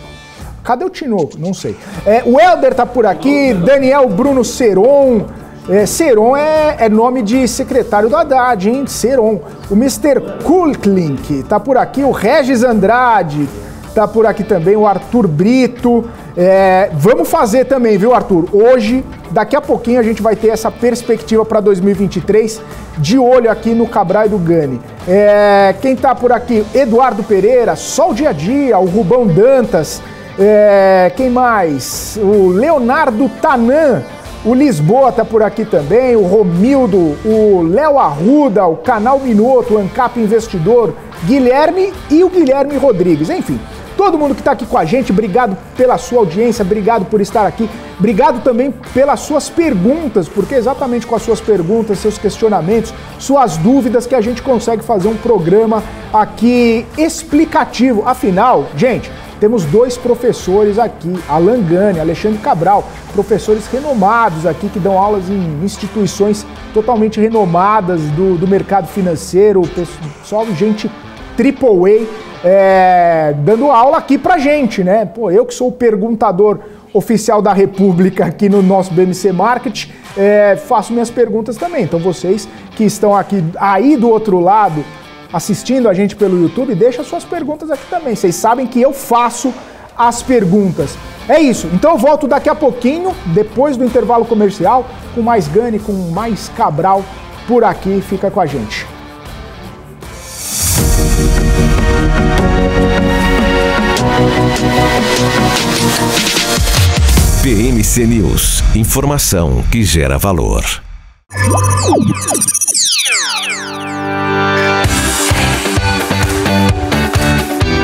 Cadê o Tinoco? Não sei. É, o Helder tá por aqui, Daniel Bruno Seron. É, Seron é, é nome de secretário do Haddad, hein? Seron. O Mr. Kulklink tá por aqui, o Regis Andrade tá por aqui também, o Arthur Brito. É, vamos fazer também, viu, Arthur? Hoje, daqui a pouquinho, a gente vai ter essa perspectiva para 2023, de olho aqui no Cabral e do Gani. É, quem tá por aqui? Eduardo Pereira, só o dia a dia, o Rubão Dantas. É, quem mais? O Leonardo Tanan. O Lisboa tá por aqui também, o Romildo, o Léo Arruda, o Canal Minuto, o Ancap Investidor, Guilherme e o Guilherme Rodrigues. Enfim, todo mundo que está aqui com a gente, obrigado pela sua audiência, obrigado por estar aqui, obrigado também pelas suas perguntas, porque exatamente com as suas perguntas, seus questionamentos, suas dúvidas que a gente consegue fazer um programa aqui explicativo. Afinal, gente, temos dois professores aqui, Alan Gani, Alexandre Cabral, professores renomados aqui que dão aulas em instituições totalmente renomadas do, do mercado financeiro, pessoal, gente triple A, é, dando aula aqui pra gente, né? Pô, eu que sou o perguntador oficial da República aqui no nosso BMC Market, é, faço minhas perguntas também. Então vocês que estão aqui aí do outro lado, assistindo a gente pelo YouTube, deixa suas perguntas aqui também. Vocês sabem que eu faço as perguntas. É isso. Então eu volto daqui a pouquinho, depois do intervalo comercial, com mais Gani, com mais Cabral por aqui. Fica com a gente. PMC News. Informação que gera valor.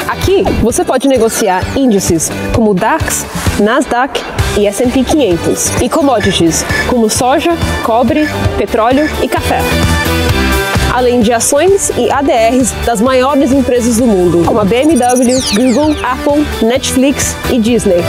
Aqui você pode negociar índices como DAX, Nasdaq e S&P 500 e commodities como soja, cobre, petróleo e café. Além de ações e ADRs das maiores empresas do mundo, como a BMW, Google, Apple, Netflix e Disney.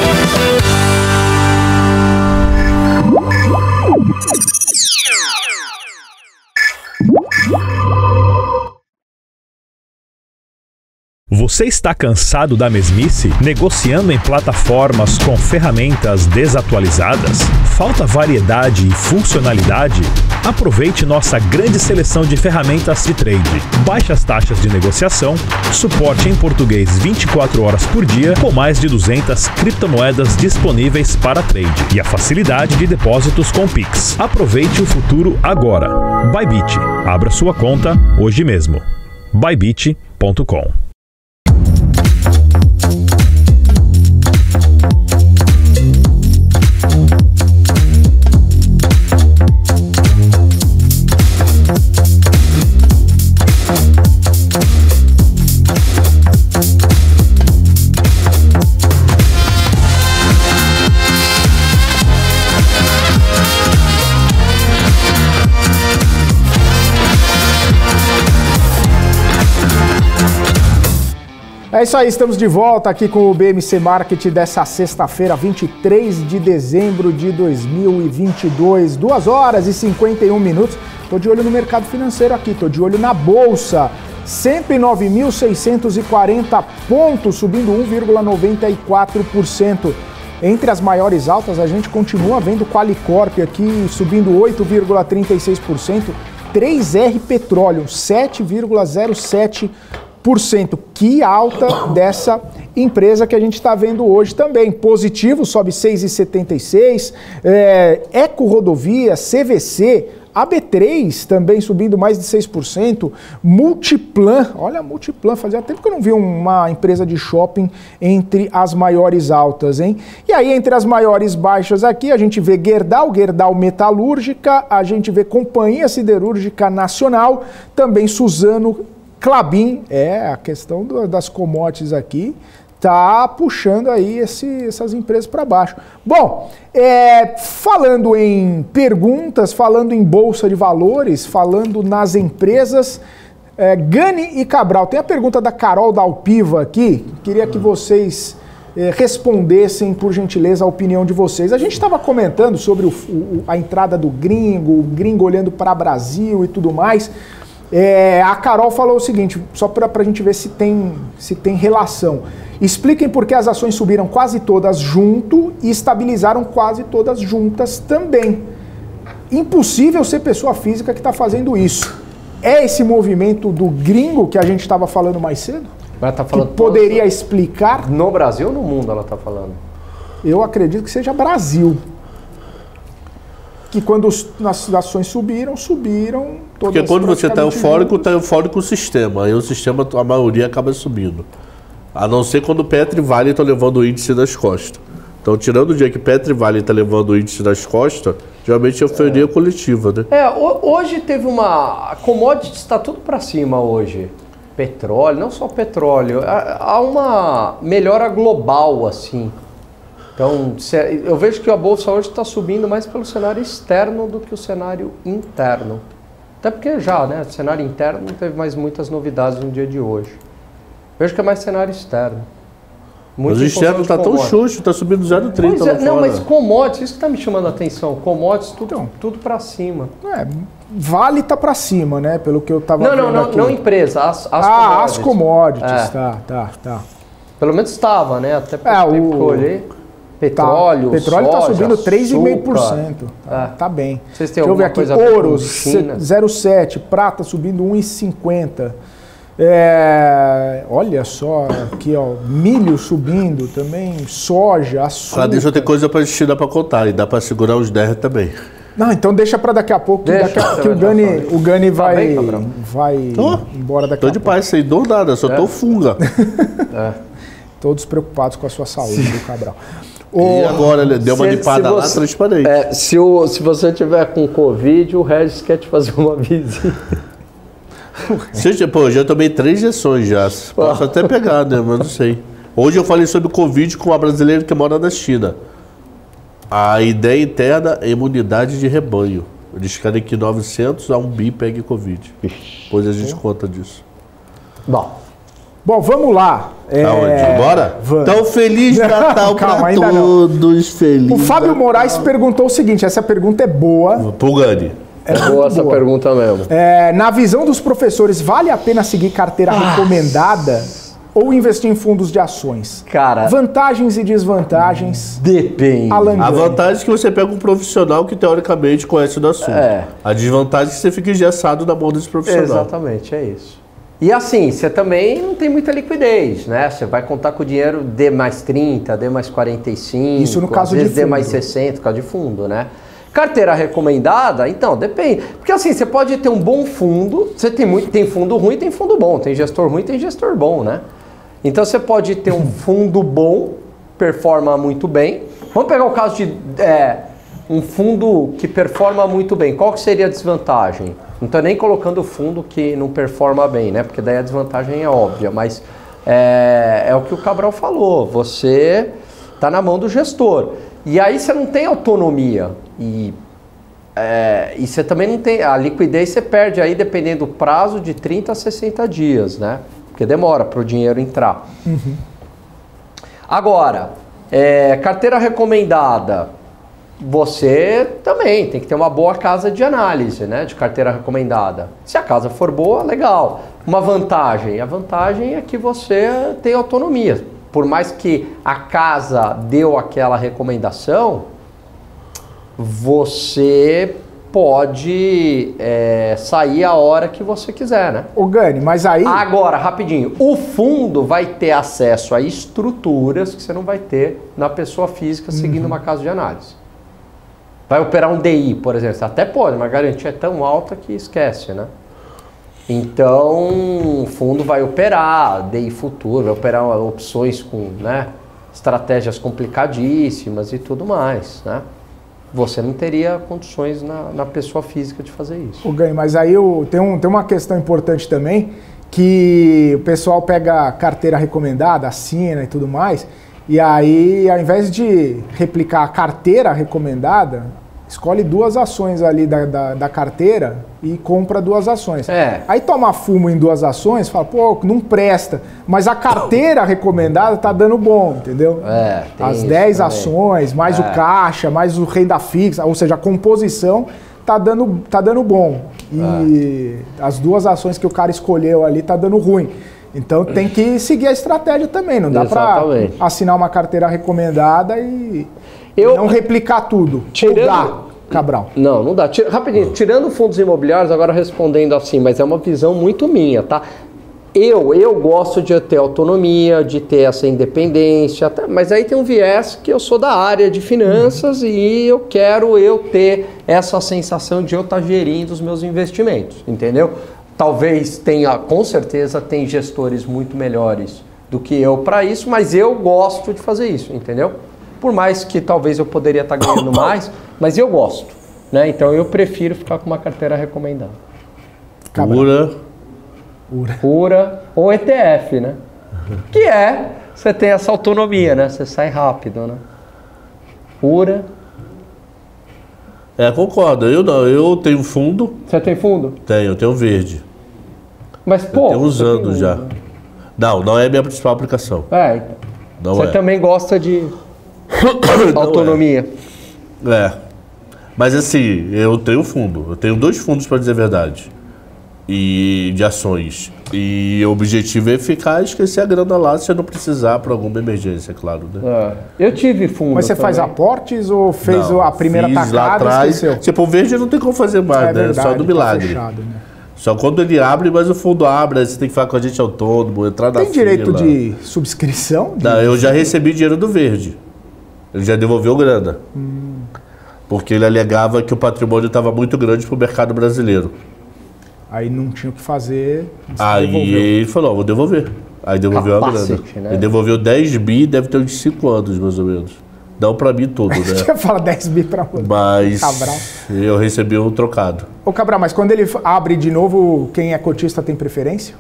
Você está cansado da mesmice? Negociando em plataformas com ferramentas desatualizadas? Falta variedade e funcionalidade? Aproveite nossa grande seleção de ferramentas de trade. Baixas taxas de negociação, suporte em português 24 horas por dia, com mais de 200 criptomoedas disponíveis para trade e a facilidade de depósitos com Pix. Aproveite o futuro agora. Bybit. Abra sua conta hoje mesmo. bybit.com É isso aí, estamos de volta aqui com o BMC Market dessa sexta-feira, 23 de dezembro de 2022, 2 horas e 51 minutos. Tô de olho no mercado financeiro aqui, tô de olho na bolsa. 109.640 pontos, subindo 1,94%. Entre as maiores altas, a gente continua vendo Qualicorp aqui subindo 8,36%, 3R Petróleo 7,07%. Que alta dessa empresa que a gente está vendo hoje também. Positivo, sobe 6,76. É, Eco Rodovia, CVC, AB3 também subindo mais de 6%. Multiplan, olha a Multiplan, fazia tempo que eu não vi uma empresa de shopping entre as maiores altas, hein? E aí, entre as maiores baixas aqui, a gente vê Gerdau, Gerdau Metalúrgica, a gente vê Companhia Siderúrgica Nacional, também Suzano Clabin, é a questão do, das commodities aqui, tá puxando aí esse, essas empresas para baixo. Bom, é, falando em perguntas, falando em bolsa de valores, falando nas empresas, é, Gani e Cabral. Tem a pergunta da Carol da Alpiva aqui, queria que vocês é, respondessem, por gentileza, a opinião de vocês. A gente estava comentando sobre o, o, a entrada do gringo, o gringo olhando para Brasil e tudo mais. É, a Carol falou o seguinte, só para a gente ver se tem, se tem relação. Expliquem por que as ações subiram quase todas junto e estabilizaram quase todas juntas também. Impossível ser pessoa física que está fazendo isso. É esse movimento do gringo que a gente estava falando mais cedo? Ela tá falando que poderia explicar? No Brasil ou no mundo ela está falando? Eu acredito que seja Brasil que quando os, as ações subiram, subiram todas Porque quando você está eufórico, está eufórico o sistema. Aí o sistema, a maioria acaba subindo. A não ser quando o Petri Vale está levando o índice nas costas. Então, tirando o dia que Petri Vale está levando o índice nas costas, geralmente é euforia é. coletiva, né? É, hoje teve uma. A commodity está tudo para cima hoje. Petróleo, não só petróleo. Há uma melhora global, assim. Então, eu vejo que a bolsa hoje está subindo mais pelo cenário externo do que o cenário interno. Até porque já, né? O cenário interno não teve mais muitas novidades no dia de hoje. Vejo que é mais cenário externo. Muito mas o externo está tão xuxo, está subindo 0,30 é, Não, mas commodities, isso que está me chamando a atenção. Commodities, tudo, então, tudo para cima. É, vale está para cima, né? Pelo que eu estava vendo Não, não, não, não empresa, as, as ah, commodities. as commodities, é. tá, tá, tá. Pelo menos estava, né? Até porque é, o... que eu olhei. Petróleo, tá. Petróleo está subindo 3,5%. Tá, é. tá bem. Vocês têm Deixa eu ver aqui. Ouro, 0,7%. Prata subindo 1,50%. É, olha só, aqui ó, milho subindo também, soja, açúcar. Ah, deixa eu ter coisa para tirar para contar e dá para segurar os 10 também. Não, então deixa para daqui a pouco, que, daqui a, que o Gani, o Gani tá vai, bem, vai tô, embora daqui tô a pouco. Tô de paz, sem dor nada, só é. tô funga. é. Todos preocupados com a sua saúde, do Cabral. O, e agora ele deu uma se, limpada lá transparente. É, se, o, se você tiver com Covid, o Regis quer te fazer uma visita. Seja, pô, já tomei três injeções já. Posso até pegar, né? Mas não sei. Hoje eu falei sobre Covid com uma brasileira que mora na China. A ideia interna é imunidade de rebanho. Eles querem que 900 a 1 bi pegue Covid. Depois a gente conta disso. Bom, Bom, vamos lá. É... Aonde? Bora? Vamos. Então, Feliz Natal para todos. Feliz O Fábio Natal. Moraes perguntou o seguinte, essa pergunta é boa. Pugani. É, é boa essa boa. pergunta mesmo. É, na visão dos professores, vale a pena seguir carteira ah. recomendada? ou investir em fundos de ações? Cara, Vantagens e desvantagens. depende. Alan A vantagem é que você pega um profissional que teoricamente conhece do assunto. É. A desvantagem é que você fica engessado na mão desse profissional. Exatamente, é isso. E assim, você também não tem muita liquidez, né? Você vai contar com o dinheiro D mais 30, D mais 45. Isso no às caso de vezes D fundo. mais 60, por causa de fundo, né? Carteira recomendada, então, depende. Porque assim, você pode ter um bom fundo, você tem muito, tem fundo ruim, tem fundo bom, tem gestor ruim, tem gestor bom, né? Então você pode ter um fundo bom, performa muito bem. Vamos pegar o caso de é, um fundo que performa muito bem. Qual que seria a desvantagem? Não estou nem colocando o fundo que não performa bem, né? Porque daí a desvantagem é óbvia, mas é, é o que o Cabral falou. Você está na mão do gestor. E aí você não tem autonomia. E é, e você também não tem. A liquidez você perde aí, dependendo do prazo, de 30 a 60 dias, né? Porque demora para o dinheiro entrar. Agora, é, carteira recomendada. Você também tem que ter uma boa casa de análise, né? De carteira recomendada. Se a casa for boa, legal. Uma vantagem. A vantagem é que você tem autonomia. Por mais que a casa deu aquela recomendação, você pode é, sair a hora que você quiser, né? Ô Gani, mas aí. Agora, rapidinho, o fundo vai ter acesso a estruturas que você não vai ter na pessoa física seguindo uma casa de análise. Vai operar um DI, por exemplo, até pode, mas a garantia é tão alta que esquece, né? Então, o fundo vai operar DI futuro, vai operar opções com, né, estratégias complicadíssimas e tudo mais, né? Você não teria condições na, na pessoa física de fazer isso. Ô, Gani, mas aí tem, um, tem uma questão importante também, que o pessoal pega carteira recomendada, assina e tudo mais, e aí, ao invés de replicar a carteira recomendada, escolhe duas ações ali da, da, da carteira e compra duas ações. É. Aí toma fumo em duas ações, fala, pô, não presta. Mas a carteira recomendada tá dando bom, entendeu? É, As isso 10 também. ações, mais É. o caixa, mais o renda fixa, ou seja, a composição tá dando, tá dando bom. E É. as duas ações que o cara escolheu ali tá dando ruim. Então tem que seguir a estratégia também, não dá para assinar uma carteira recomendada e Eu- não replicar tudo. Tirando- dá, Cabral. Não, não dá. Tira- rapidinho, tirando fundos imobiliários, agora respondendo assim, mas é uma visão muito minha, tá? Eu, eu gosto de ter autonomia, de ter essa independência, até- mas aí tem um viés que eu sou da área de finanças e eu quero eu ter essa sensação de eu estar gerindo os meus investimentos, entendeu? Talvez tenha, com certeza, tem gestores muito melhores do que eu para isso, mas eu gosto de fazer isso, entendeu? Por mais que talvez eu poderia estar ganhando mais, mas eu gosto, né? Então eu prefiro ficar com uma carteira recomendada. Pura. Pura ou ETF, né? Que é, você tem essa autonomia, né? Você sai rápido, né? Pura. É, concordo. Eu não. Eu tenho fundo. Você tem fundo? Tenho, eu tenho verde. Mas, pô. tenho uns tem anos já. Não, não é a minha principal aplicação. É, então. Não você é. também gosta de Não autonomia. É. É. Mas assim, eu tenho fundo. Eu tenho dois fundos, para dizer a verdade. E de ações. E o objetivo é ficar esquecer a grana lá se eu não precisar para alguma emergência, é claro. Né? É. Eu tive fundo. Mas você faz também. aportes ou fez Não, a primeira fiz lá tacada atrás. e esqueceu? Tipo, o verde não tem como fazer mais, né? Só do tá milagre. fechado, né? Só quando ele abre, mas o fundo abre, aí você tem que falar com a gente autônomo, entrar na Tem direito fila. de subscrição? De- Não, eu já recebi dinheiro do verde. Ele já devolveu grana. Porque ele alegava que o patrimônio estava muito grande para o mercado brasileiro. Aí não tinha o que fazer. Aí devolveu. ele falou, vou devolver. Aí devolveu a grana. Capacete, né? Ele devolveu 10 bi, deve ter uns 5 anos, mais ou menos. Não para mim tudo, né? Eu falar 10 bi pra você. Mas Cabral. eu recebi um trocado. Ô Cabral, mas quando ele abre de novo, quem é cotista tem preferência?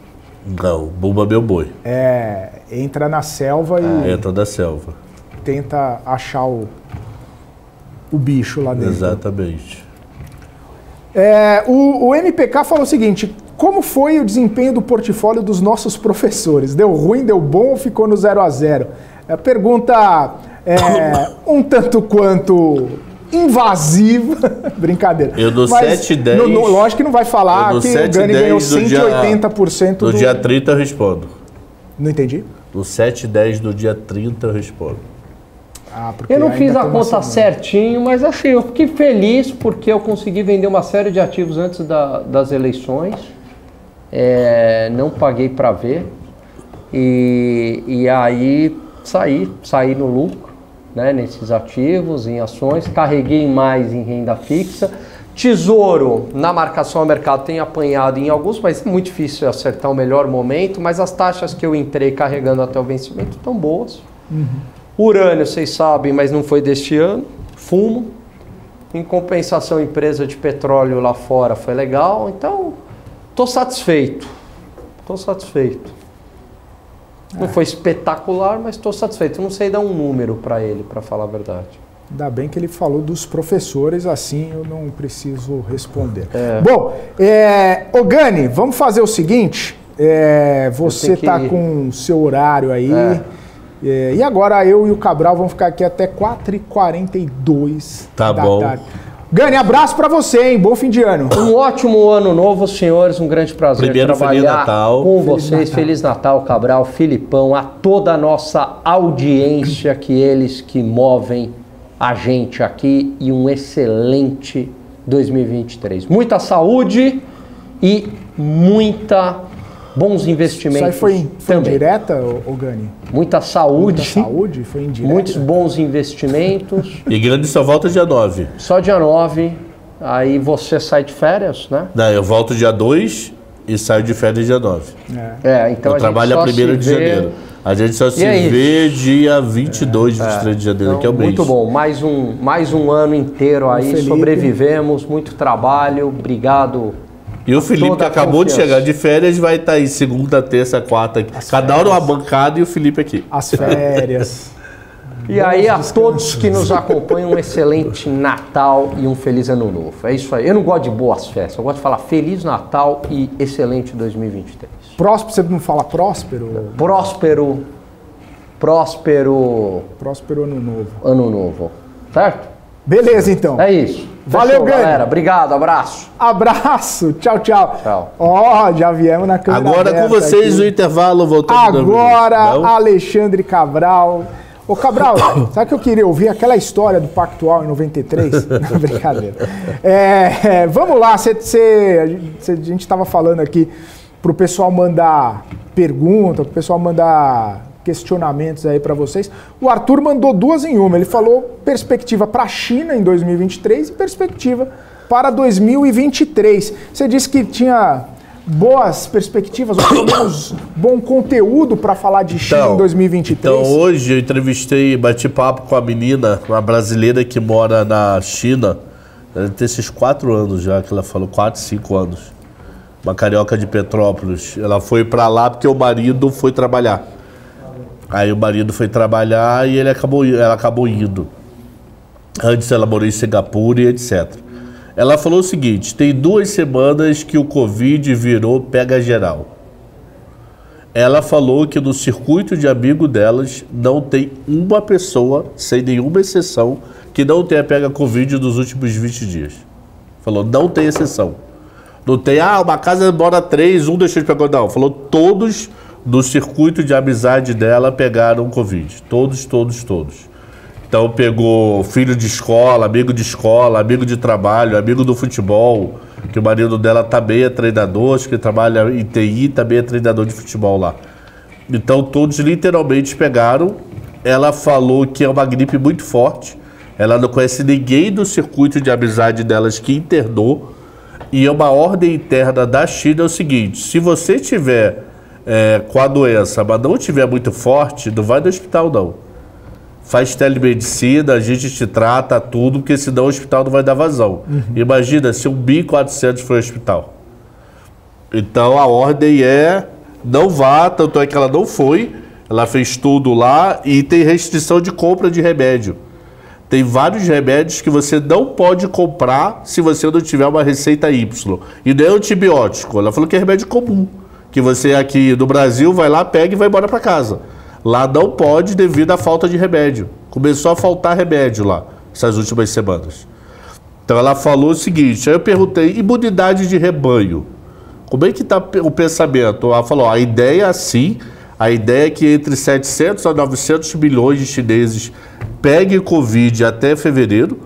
Não, Bumba meu boi. É, entra na selva e Entra da selva. tenta achar o, o bicho lá dentro. Exatamente. É, o, o MPK falou o seguinte: como foi o desempenho do portfólio dos nossos professores? Deu ruim, deu bom ou ficou no 0 a 0 é, Pergunta é, um tanto quanto invasiva. Brincadeira. Eu dou Mas 7 e 10. no- no- lógico que não vai falar que 7 o Gani 10 ganhou do dia- 180% No do. dia 30 eu respondo. Não entendi. No 7 e 10 do dia 30 eu respondo. Ah, porque Eu não fiz a conta certinho, mas assim, eu fiquei feliz porque eu consegui vender uma série de ativos antes da- das eleições. É, não paguei para ver. E, e aí saí, saí no lucro né, nesses ativos, em ações, carreguei mais em renda fixa. Tesouro, na marcação ao mercado, tem apanhado em alguns, mas é muito difícil acertar o melhor momento. Mas as taxas que eu entrei carregando até o vencimento estão boas. Urânio, vocês sabem, mas não foi deste ano. Fumo. Em compensação, empresa de petróleo lá fora foi legal. Então, estou satisfeito. Estou satisfeito. Não foi espetacular, mas estou satisfeito. Não sei dar um número para ele, para falar a verdade. Ainda bem que ele falou dos professores, assim eu não preciso responder. É. Bom, é, ô Gani, vamos fazer o seguinte. é, você tá ir. com o seu horário aí. É. é, e agora eu e o Cabral vamos ficar aqui até 4h42 Tá da bom. tarde. Gani, abraço pra você, hein? Bom fim de ano. Um ótimo ano novo, senhores. Um grande prazer Primeiro, Feliz trabalhar Natal. com Feliz vocês. Natal. Feliz Natal, Cabral, Filipão, a toda a nossa audiência, que eles que movem a gente aqui e um excelente 2023. Muita saúde e muita bons Isso investimentos aí foi, foi também. indireta, ô, ô Gani? Muita saúde, Muita saúde? Foi indireta? muitos bons investimentos. E grande só volta dia 9. Só dia 9, aí você sai de férias, né? Não, eu volto dia 2 e saio de férias dia 9. É, então eu a trabalho a 1 se de vê- janeiro. A gente só se é isso. vê dia 22, 23 de janeiro, Então, que é o mês. muito bom, mais um, mais um ano inteiro aí, Felipe. sobrevivemos, muito trabalho, obrigado. E o Felipe, que acabou de chegar de férias, vai estar aí segunda, terça, quarta. aqui. Cada hora uma bancada e o Felipe aqui. As férias. E aí a todos que nos acompanham, um excelente Natal e um feliz ano novo. É isso aí. Eu não gosto de boas festas, eu gosto de falar Feliz Natal e excelente 2023. Próspero, você não fala próspero? Próspero, próspero Próspero ano novo. ano novo. Certo? Beleza, então. É isso. Valeu, Gani. galera. Obrigado, abraço. Abraço. Tchau, tau. Tchau. Ó, já viemos na câmera Agora com vocês aqui. o intervalo voltando. Agora? Alexandre Cabral. Ô, Cabral, sabe o que eu queria ouvir? Aquela história do Pactual em 93? Não, brincadeira. É, vamos lá, cê, cê- a gente- cê- a gente estava falando aqui pro pessoal mandar pergunta, pro pessoal mandar questionamentos aí para vocês. O Arthur mandou duas em uma. Ele falou perspectiva para a China em 2023 e perspectiva para 2023. Você disse que tinha boas perspectivas, ou pelo menos bom conteúdo para falar de China em 2023. Então hoje eu entrevistei, bati papo com a menina, uma brasileira que mora na China. Ela tem esses quatro anos já, que ela falou, quatro, cinco anos. Uma carioca de Petrópolis. Ela foi pra lá porque o marido foi trabalhar. Aí o marido foi trabalhar e ele acabou, ela acabou indo. Antes ela morou em Singapura e etc. Ela falou o seguinte: tem duas semanas que o Covid virou pega geral. Ela falou que no circuito de amigo delas não tem uma pessoa, sem nenhuma exceção, que não tenha pega Covid nos últimos 20 dias. Falou, não tem exceção. Não tem, ah, uma casa mora três, um deixou de pegar. Não, falou, todos do circuito de amizade dela pegaram Covid. Todos, todos, todos. Então pegou filho de escola, amigo de escola, amigo de trabalho, amigo do futebol, que o marido dela também é treinador, acho que trabalha em TI, também é treinador de futebol lá. Então todos literalmente pegaram. Ela falou que é uma gripe muito forte. Ela não conhece ninguém do circuito de amizade delas que internou. E é uma ordem interna da China é o seguinte: se você tiver é, com a doença, mas não tiver muito forte, não vai no hospital não faz telemedicina, a gente te trata tudo, porque senão o hospital não vai dar vazão. Imagina se um 1.400 foi ao hospital. Então a ordem é não vá, tanto é que ela não foi, ela fez tudo lá e tem restrição de compra de remédio. Tem vários remédios que você não pode comprar se você não tiver uma receita Y. E não é antibiótico, ela falou que é remédio comum. Que você aqui no Brasil vai lá, pega e vai embora para casa. Lá não pode devido à falta de remédio. Começou a faltar remédio lá, essas últimas semanas. Então ela falou o seguinte, aí eu perguntei, imunidade de rebanho. Como é que está o pensamento? Ela falou, a ideia é assim, A ideia é que entre 700 a 900 milhões de chineses peguem Covid até fevereiro,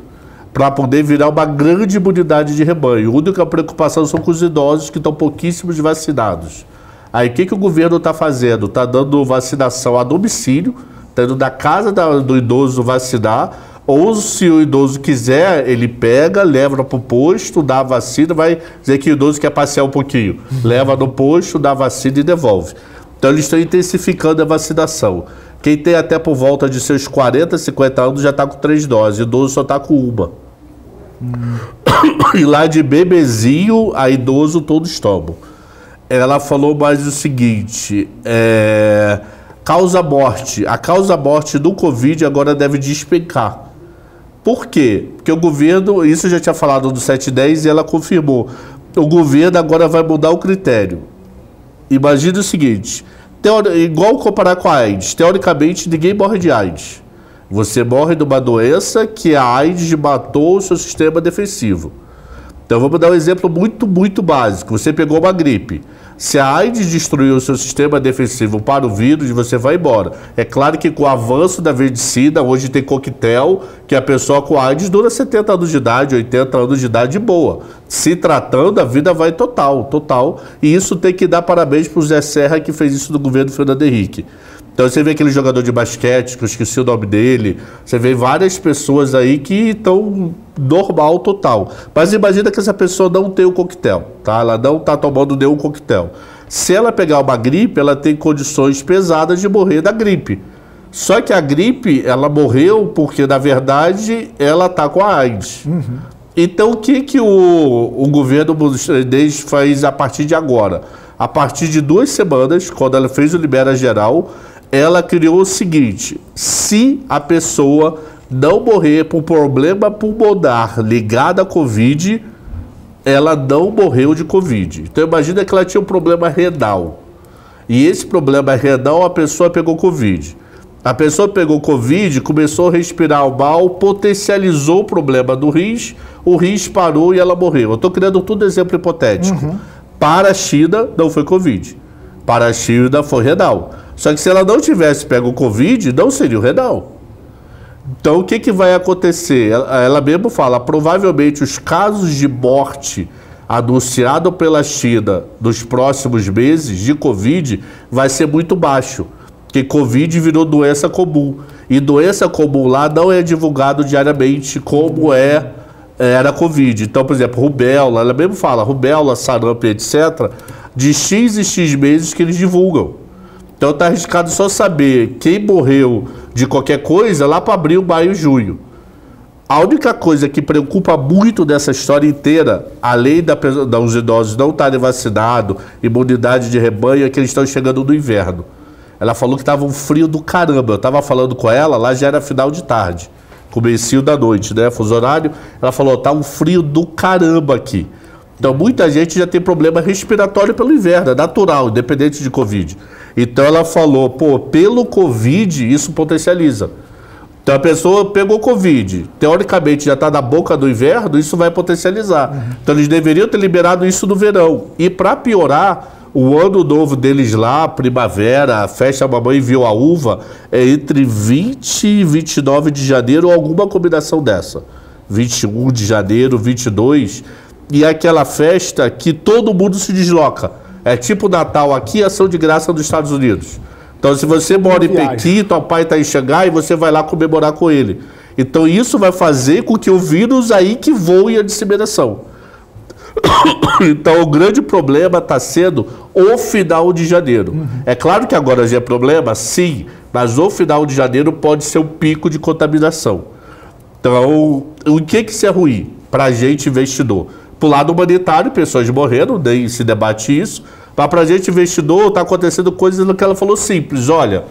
para poder virar uma grande imunidade de rebanho. A única preocupação são com os idosos que estão pouquíssimos vacinados. Aí o que, que o governo está fazendo? Está dando vacinação a domicílio, está indo da casa da- do idoso vacinar, ou se o idoso quiser, ele pega, leva para o posto, dá a vacina, vai dizer que o idoso quer passear um pouquinho. Leva no posto, dá a vacina e devolve. Então eles estão intensificando a vacinação. Quem tem até por volta de seus 40, 50 anos já está com três doses, o idoso só está com uma. E lá de bebezinho a idoso todos tomam. Ela falou mais o seguinte: é, causa morte. A causa morte do Covid agora deve despencar. Por quê? Porque o governo, isso eu já tinha falado do 710 e ela confirmou. O governo agora vai mudar o critério. Imagina o seguinte: teori- igual comparar com a AIDS. Teoricamente, ninguém morre de AIDS. Você morre de uma doença que a AIDS matou o seu sistema defensivo. Então vamos dar um exemplo muito, muito básico. Você pegou uma gripe. Se a AIDS destruiu o seu sistema defensivo para o vírus, você vai embora. É claro que com o avanço da medicina, hoje tem coquetel, que a pessoa com AIDS dura 70 anos de idade, 80 anos de idade boa. Se tratando, a vida vai total, total. E isso tem que dar parabéns para o Zé Serra que fez isso no governo Fernando Henrique. Então você vê aquele jogador de basquete, que eu esqueci o nome dele, você vê várias pessoas aí que estão normal total. Mas imagina que essa pessoa não tem o coquetel, tá? Ela não está tomando nenhum coquetel. Se ela pegar uma gripe, ela tem condições pesadas de morrer da gripe. Só que a gripe, ela morreu porque, na verdade, ela tá com a AIDS. Então, o que, que o, o governo estadunidense faz a partir de agora? A partir de duas semanas, quando ela fez o Libera Geral, ela criou o seguinte: se a pessoa não morrer por problema pulmonar ligado à Covid, ela não morreu de Covid. Então, imagina que ela tinha um problema renal. E esse problema renal, a pessoa pegou Covid. A pessoa pegou Covid, começou a respirar mal, potencializou o problema do rins, o rins parou e ela morreu. Eu estou criando tudo exemplo hipotético. Para a China, não foi Covid. Para a China, foi renal. Só que se ela não tivesse pego o Covid, não seria o renal. Então, o que, que vai acontecer? Ela, ela mesmo fala, provavelmente os casos de morte anunciado pela China nos próximos meses de Covid vai ser muito baixo. Porque Covid virou doença comum. E doença comum lá não é divulgado diariamente como é era Covid. Então, por exemplo, rubéola, ela mesmo fala, rubéola, sarampo, etc., de X e X meses que eles divulgam. Então tá arriscado só saber quem morreu de qualquer coisa lá para abril, maio, junho. A única coisa que preocupa muito dessa história inteira, além da, dos idosos não estarem vacinados, imunidade de rebanho, é que eles estão chegando no inverno. Ela falou que estava um frio do caramba. Eu estava falando com ela, lá já era final de tarde, comecinho da noite, né? Fuso horário. Ela falou: tá um frio do caramba aqui. Então muita gente já tem problema respiratório pelo inverno, é natural, independente de Covid. Então ela falou: pô, pelo Covid isso potencializa. Então a pessoa pegou Covid, teoricamente já está na boca do inverno, isso vai potencializar. Então eles deveriam ter liberado isso no verão. E para piorar, o ano novo deles lá, primavera, a festa Mamãe Viu a Uva, é entre 20 e 29 de janeiro ou alguma combinação dessa. 21 de janeiro, 22. E é aquela festa que todo mundo se desloca. É tipo Natal aqui, ação de graça dos Estados Unidos. Então, se você mora em. Pequim, teu pai está em Xangai, você vai lá comemorar com ele. Então, isso vai fazer com que o vírus aí que voe a disseminação. Então, o grande problema está sendo o final de janeiro. É claro que agora já é problema, sim, mas o final de janeiro pode ser um pico de contaminação. Então, o que que isso é ruim para a gente investidor? Para o lado humanitário, pessoas morreram, nem se debate isso. Mas para a gente investidor, está acontecendo coisas no que ela falou simples. Olha,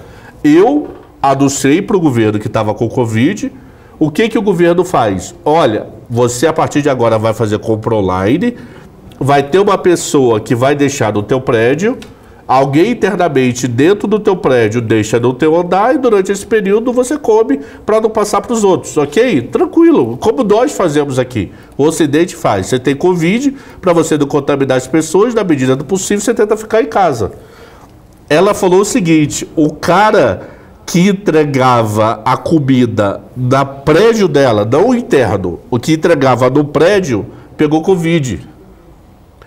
eu anunciei para o governo que estava com Covid. O que, que o governo faz? Olha, você a partir de agora vai fazer compra online, vai ter uma pessoa que vai deixar no teu prédio, alguém internamente dentro do teu prédio deixa no teu andar e durante esse período você come para não passar para os outros, ok? Tranquilo, como nós fazemos aqui. O Ocidente faz. Você tem Covid, para você não contaminar as pessoas, na medida do possível você tenta ficar em casa. ela falou o seguinte: o cara que entregava a comida na prédio dela, não o interno, o que entregava no prédio, pegou Covid.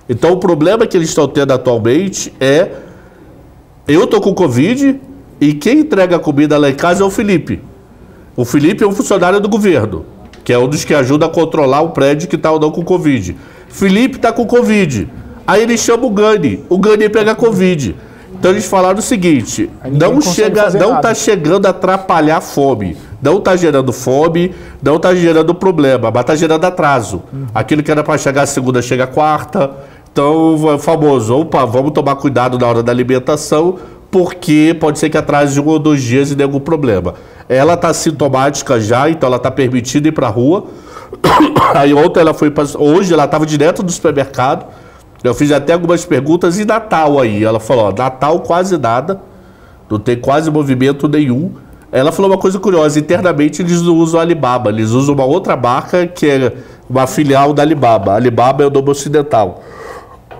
Então o problema que eles estão tendo atualmente é eu tô com Covid e quem entrega a comida lá em casa é o Felipe. O Felipe é um funcionário do governo, que é um dos que ajuda a controlar o prédio que está ou não com Covid. Felipe está com Covid. Aí ele chama o Gani. O Gani pega Covid. Então eles falaram o seguinte: não chega, não nada. tá chegando a atrapalhar a fome. Não tá gerando fome, não tá gerando problema, mas tá gerando atraso. Uhum. Aquilo que era para chegar segunda chega quarta. Então, é famoso, opa, vamos tomar cuidado na hora da alimentação, porque pode ser que atrase um ou dois dias e dê algum problema. Ela tá sintomática já, então ela tá permitida ir pra rua. Aí ontem ela foi pra, hoje ela estava direto do supermercado. Eu fiz até algumas perguntas e Natal aí. Ela falou, ó, Natal quase nada. Não tem quase movimento nenhum. Ela falou uma coisa curiosa, internamente eles não usam Alibaba, eles usam uma outra marca que é uma filial da Alibaba. Alibaba é o nome ocidental.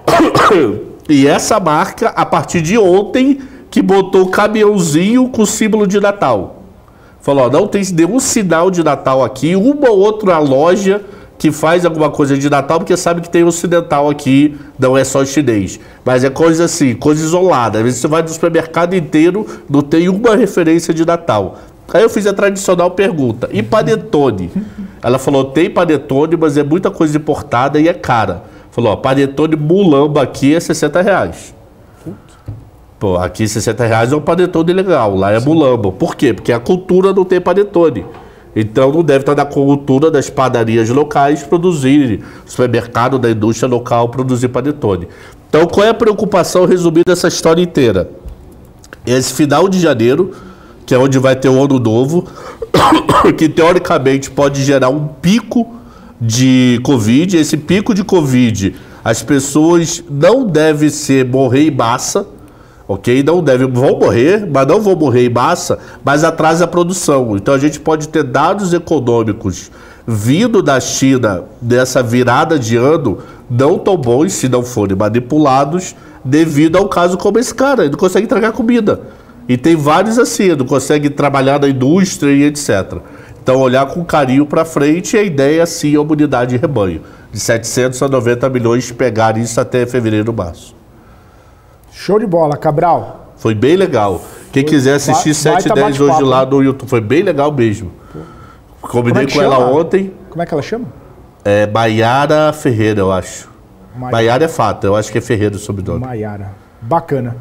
E essa marca, a partir de ontem, que botou o caminhãozinho com símbolo de Natal. Falou, ó, não tem nenhum sinal de Natal aqui, uma ou outra loja que faz alguma coisa de Natal, porque sabe que tem ocidental aqui, não é só chinês. Mas é coisa assim, coisa isolada. Às vezes você vai no supermercado inteiro, não tem uma referência de Natal. Aí eu fiz a tradicional pergunta, e panetone? Ela falou, tem panetone, mas é muita coisa importada e é cara. Falou, ó, panetone mulamba aqui é 60 reais. Pô, aqui 60 reais é um panetone legal, lá é mulamba. Por quê? Porque a cultura não tem panetone. Então não deve estar na cultura das padarias locais produzirem, supermercado da indústria local produzir panetone. Então qual é a preocupação resumida dessa história inteira? Esse final de janeiro, que é onde vai ter o ano novo, que teoricamente pode gerar um pico de Covid. Esse pico de Covid, as pessoas não devem ser morrer em massa, ok? Não devem, vão morrer, mas não vão morrer em massa, mas atrasa a produção. Então a gente pode ter dados econômicos vindo da China dessa virada de ano não tão bons, se não forem manipulados, devido ao caso como esse cara, ele não consegue entregar comida. E tem vários assim, não consegue trabalhar na indústria e etc. Então olhar com carinho para frente, a ideia é sim a unidade de rebanho, de 700 a 90 milhões, pegar isso até fevereiro, março. Show de bola, Cabral. Foi bem legal. Quem quiser assistir ba- 7 e baita 10 hoje lá no YouTube, foi bem legal mesmo. Combinei Como é com ela ontem. Como é que ela chama? É Maiara Ferreira, eu acho. Mai- Maiara é fato, eu acho que é Ferreira o sobrenome. Maiara. Bacana.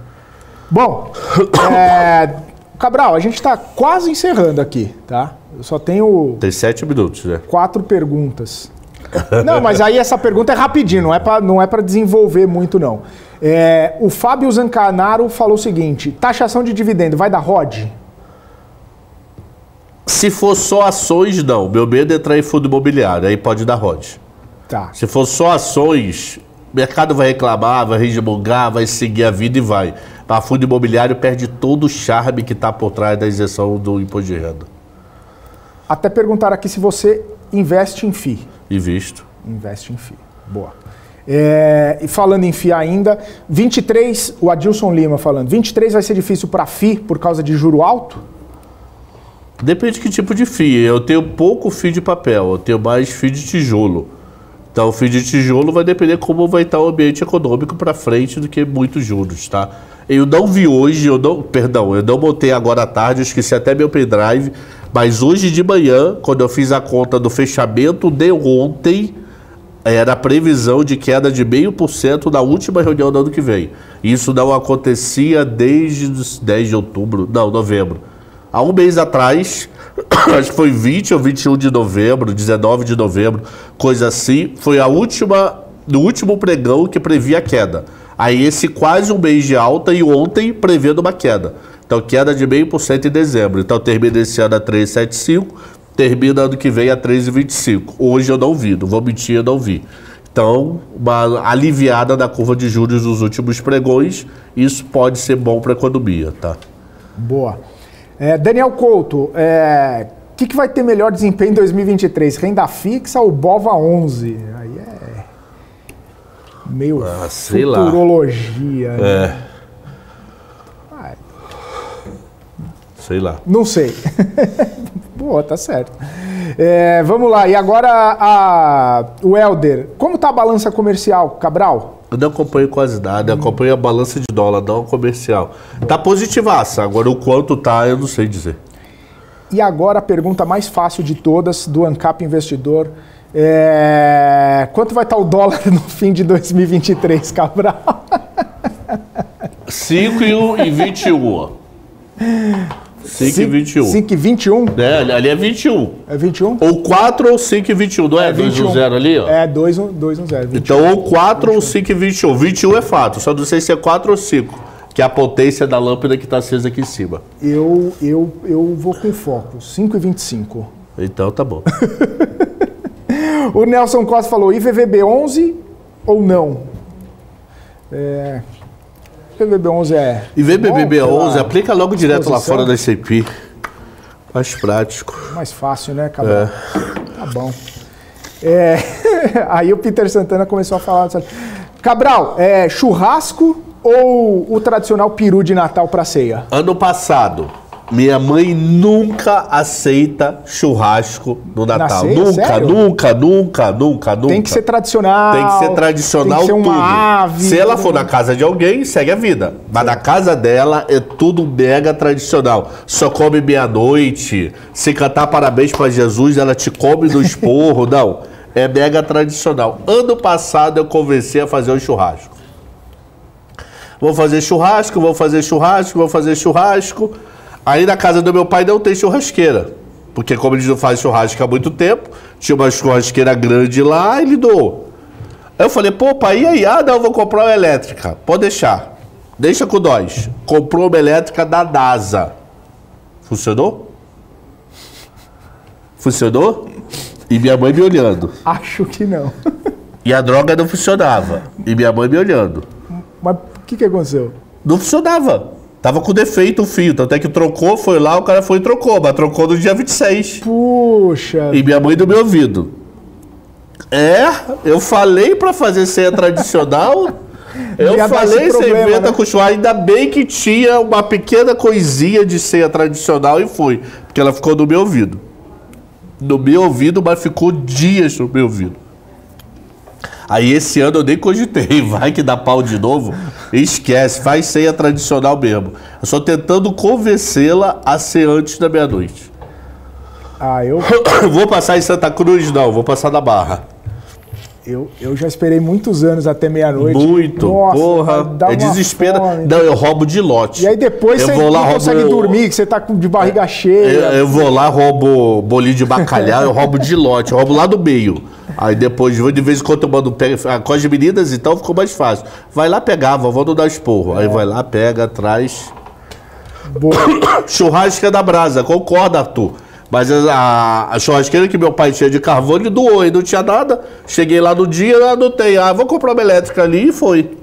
Bom, é, Cabral, a gente está quase encerrando aqui, tá? Eu só tenho Tem 7 minutos, né? quatro perguntas. Não, mas aí essa pergunta é rapidinho, não é para não é para desenvolver muito não. É, o Fábio Zancanaro falou o seguinte: taxação de dividendo vai dar ROD? Se for só ações, não. Meu medo é entrar em fundo imobiliário, aí pode dar rod. Tá. Se for só ações, mercado vai reclamar, vai resmungar, vai seguir a vida e vai. Mas fundo imobiliário perde todo o charme que está por trás da isenção do imposto de renda. Até perguntar aqui se você investe em FI. E visto. Investe em FI. Boa. É, e falando em FI ainda, 23, o Adilson Lima falando, 23 vai ser difícil para FI por causa de juro alto? Depende de que tipo de FII. Eu tenho pouco FII de papel, eu tenho mais FII de tijolo. Então, o FII de tijolo vai depender como vai estar o ambiente econômico para frente do que muitos juros, tá? Eu não vi hoje, eu não, perdão, eu não botei agora à tarde, eu esqueci até meu pendrive, mas hoje de manhã, quando eu fiz a conta do fechamento de ontem, era a previsão de queda de 0,5% na última reunião do ano que vem. Isso não acontecia desde os 10 de outubro, não, novembro. Há um mês atrás, acho que foi 20 ou 21 de novembro, 19 de novembro, coisa assim, foi a última, no último pregão que previa a queda. Aí esse quase um mês de alta e ontem prevendo uma queda. Então queda de 0,5% em dezembro. Então termina esse ano a 3,75, termina ano que vem a 3,25. Hoje eu não vi, não vou mentir, eu não vi. Então, uma aliviada na curva de juros dos últimos pregões, isso pode ser bom para a economia, tá? Boa. É, Daniel Couto, o é, que, que vai ter melhor desempenho em 2023? Renda fixa ou BOVA 11? Aí é meio ah, sei futurologia. Lá. Né? É. Sei lá. Não sei. Boa, tá certo. É, vamos lá, e agora a, o Helder. Como tá a balança comercial, Cabral? Eu não acompanho quase nada, acompanho a balança de dólar, não comercial. Tá positivaça, agora o quanto tá, eu não sei dizer. E agora a pergunta mais fácil de todas do Ancap Investidor. É, Quanto vai estar o dólar no fim de 2023, Cabral? 5 e, um, e 21. 5 e 21. 5 e 21? É, ali- é 21. É 21? Ou 4 ou 5 e 21, não é? 2 e 0 ali, ó. É, 2 um, dois, um, 0. Então, ou 4 ou 5 e 21. 21 é fato, só não sei se é 4 ou 5, que é a potência da lâmpada que está acesa aqui em cima. Eu, eu, eu vou com foco. 5 e 25. Então, tá bom. O Nelson Costa falou IVVB 11 ou não? É... IVVB 11 é... E vem bom BBB pela 11, aplica logo direto lá fora da SAP. Mais prático. Mais fácil, né, Cabral? Tá bom. É, Aí o Peter Santana começou a falar. Cabral, é churrasco ou o tradicional peru de Natal para ceia? Ano passado, minha mãe nunca aceita churrasco no Natal. Nunca, Sério? nunca, nunca, nunca, nunca. Tem que ser tradicional. Tem que ser tradicional tem que ser tudo. uma ave. Se ela for na casa de alguém, segue a vida. Mas na casa dela é tudo mega tradicional. Só come meia-noite. Se cantar parabéns pra Jesus, ela te come no esporro. Não. É mega tradicional. Ano passado eu conversei a fazer um churrasco. Vou fazer churrasco, vou fazer churrasco, vou fazer churrasco. Aí na casa do meu pai não tem churrasqueira. Porque como eles não fazem churrasco há muito tempo, tinha uma churrasqueira grande lá, ele doou. Aí eu falei, pô, pai, e aí? Ah, não, eu vou comprar uma elétrica. Pode deixar. Deixa com nós. Comprou uma elétrica da NASA. Funcionou? Funcionou? E minha mãe me olhando. Acho que não. E a droga não funcionava. E minha mãe me olhando. Mas o que, que aconteceu? Não funcionava. Tava com defeito o fio. Tanto é que trocou, foi lá, o cara foi e trocou. Mas trocou no dia 26. Puxa. E minha mãe do meu ouvido. É, eu falei pra fazer ceia tradicional. Eu esse falei, você inventa né? com. Ainda bem que tinha uma pequena coisinha de ceia tradicional e foi. Porque ela ficou no meu ouvido. No meu ouvido, mas ficou dias no meu ouvido. Aí esse ano eu nem cogitei, vai que dá pau de novo. Esquece, faz ceia tradicional mesmo. Eu só tentando convencê-la a ser antes da meia-noite. Ah, eu, Vou passar em Santa Cruz? Não, vou passar na Barra. eu, eu já esperei muitos anos até meia-noite. Muito, Nossa, porra. dá É desespero. fome. Não, eu roubo de lote. E aí depois eu você vou lá, não roubo- consegue dormir, que você tá de barriga Eu, cheia. eu vou lá, roubo bolinho de bacalhau, eu roubo de lote, eu roubo lá do meio. Aí depois, de vez em quando eu mando pega, ah, com as meninas, então ficou mais fácil. Vai lá pegar, vovó não dá esporro. Aí vai lá, pega, traz. Boa. Churrasca da brasa, concorda, Arthur. Mas a, a churrasqueira que meu pai tinha de carvão, ele doou e não tinha nada. Cheguei lá no dia, anotei. Ah, vou comprar uma elétrica ali e foi.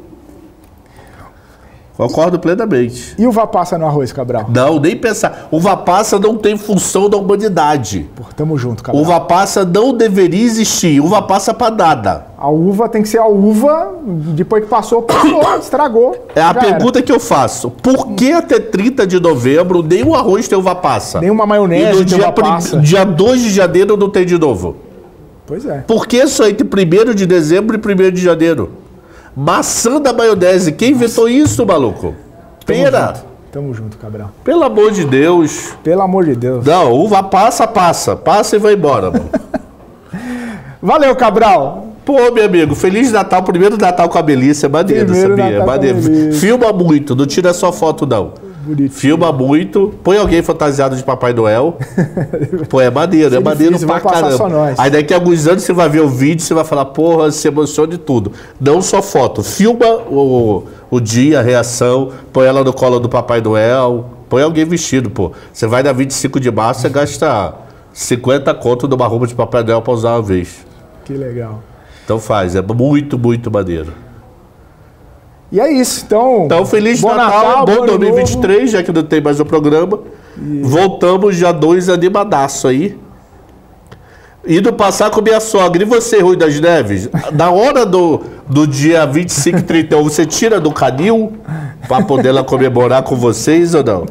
Concordo plenamente. E uva passa no arroz, Cabral? Não, nem pensar. Uva passa não tem função da humanidade. Pô, tamo junto, Cabral. Uva passa não deveria existir. Uva passa pra nada. A uva tem que ser a uva, depois que passou, passou, estragou. É a pergunta que eu faço. Por que até 30 de novembro nem o arroz tem uva passa? Nem uma maionese E no tem dia, uva passa. prim- dia 2 de janeiro não tem de novo. era. Pois é. Por que só entre 1 de dezembro e 1 de janeiro? Maçã da maionese. Quem inventou isso, maluco? Pera. Tamo junto, Cabral. Pelo amor de Deus. Pelo amor de Deus. Não, uva passa, passa. Passa e vai embora, mano. Valeu, Cabral. Pô, meu amigo, Feliz Natal, primeiro Natal com a Melissa, é maneiro, Primeiro sabia? Natal a maneiro. Filma muito, não tira só foto, não. Bonito. Filma muito, põe alguém fantasiado de Papai Noel. Pô, é maneiro, é Se maneiro difícil, pra caramba. só nós. Aí daqui a alguns anos você vai ver o vídeo, você vai falar, porra, se emociona de tudo. Não só foto, filma o, o dia, a reação, põe ela no colo do Papai Noel, põe alguém vestido, pô. Você vai na 25 de março, você gasta 50 conto numa roupa de Papai Noel pra usar uma vez. Que legal. Então faz, é muito, muito maneiro. E é isso. Então, Então, Feliz bom Natal, bom ano 2023, já que não tem mais o programa. Voltamos já dois animadaço aí. Indo passar com minha sogra. E você, Rui das Neves? Na hora do, do dia 25 e 31, você tira do canil para poder lá comemorar com vocês ou não?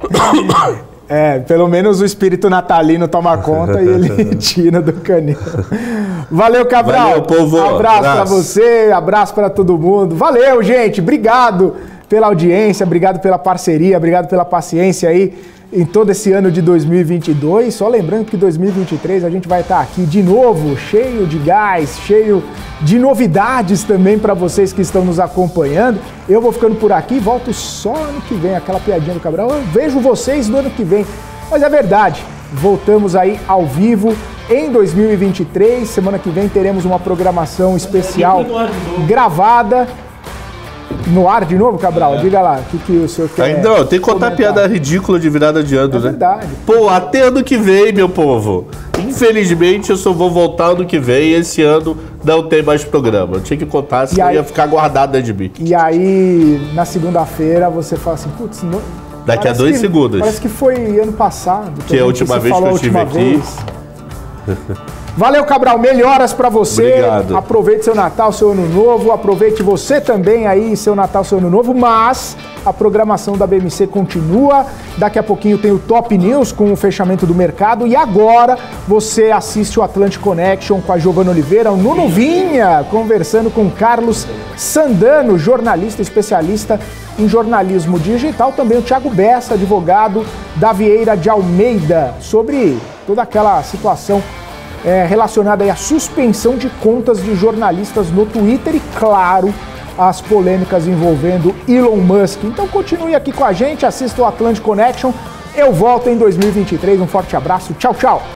É, pelo menos o espírito natalino toma conta e ele tira do canil. Valeu, Cabral. Valeu, povo. Abraço pra Abraço. você, abraço pra todo mundo. Valeu, gente. Obrigado pela audiência, obrigado pela parceria, obrigado pela paciência aí em todo esse ano de 2022. Só lembrando que 2023 a gente vai estar aqui de novo, cheio de gás, cheio de novidades também para vocês que estão nos acompanhando. Eu vou ficando por aqui, volto só ano que vem, aquela piadinha do Cabral. Eu vejo vocês no ano que vem. Mas é verdade, voltamos aí ao vivo em 2023. Semana que vem teremos uma programação especial gravada. No ar de novo, Cabral? Diga lá, o que, que o senhor quer Ainda não, tem que contar comentar? piada ridícula de virada de ano, É né? verdade. Pô, até ano que vem, meu povo. Infelizmente, eu só vou voltar ano que vem. Esse ano não tem mais programa. Eu tinha que contar, senão aí- ia ficar guardado dentro de mim. E aí, na segunda-feira, você fala assim, putz, não- Daqui a parece dois que- segundos. Parece que foi ano passado. Que é a gente última vez que eu a estive aqui. Valeu, Cabral. Melhoras pra você. Obrigado. Aproveite seu Natal, seu Ano Novo. Aproveite você também aí, seu Natal, seu Ano Novo. Mas a programação da BMC continua. Daqui a pouquinho tem o Top News com o fechamento do mercado. E agora você assiste o Atlantic Connection com a Giovana Oliveira, o Nuno Vinha, conversando com Carlos Sandano, jornalista especialista em jornalismo digital. Também o Thiago Bessa, advogado da Vieira de Almeida, sobre toda aquela situação é, relacionada à suspensão de contas de jornalistas no Twitter e, claro, as polêmicas envolvendo Elon Musk. Então continue aqui com a gente, assista o Atlantic Connection. Eu volto em 2023. Um forte abraço. Tchau, tchau.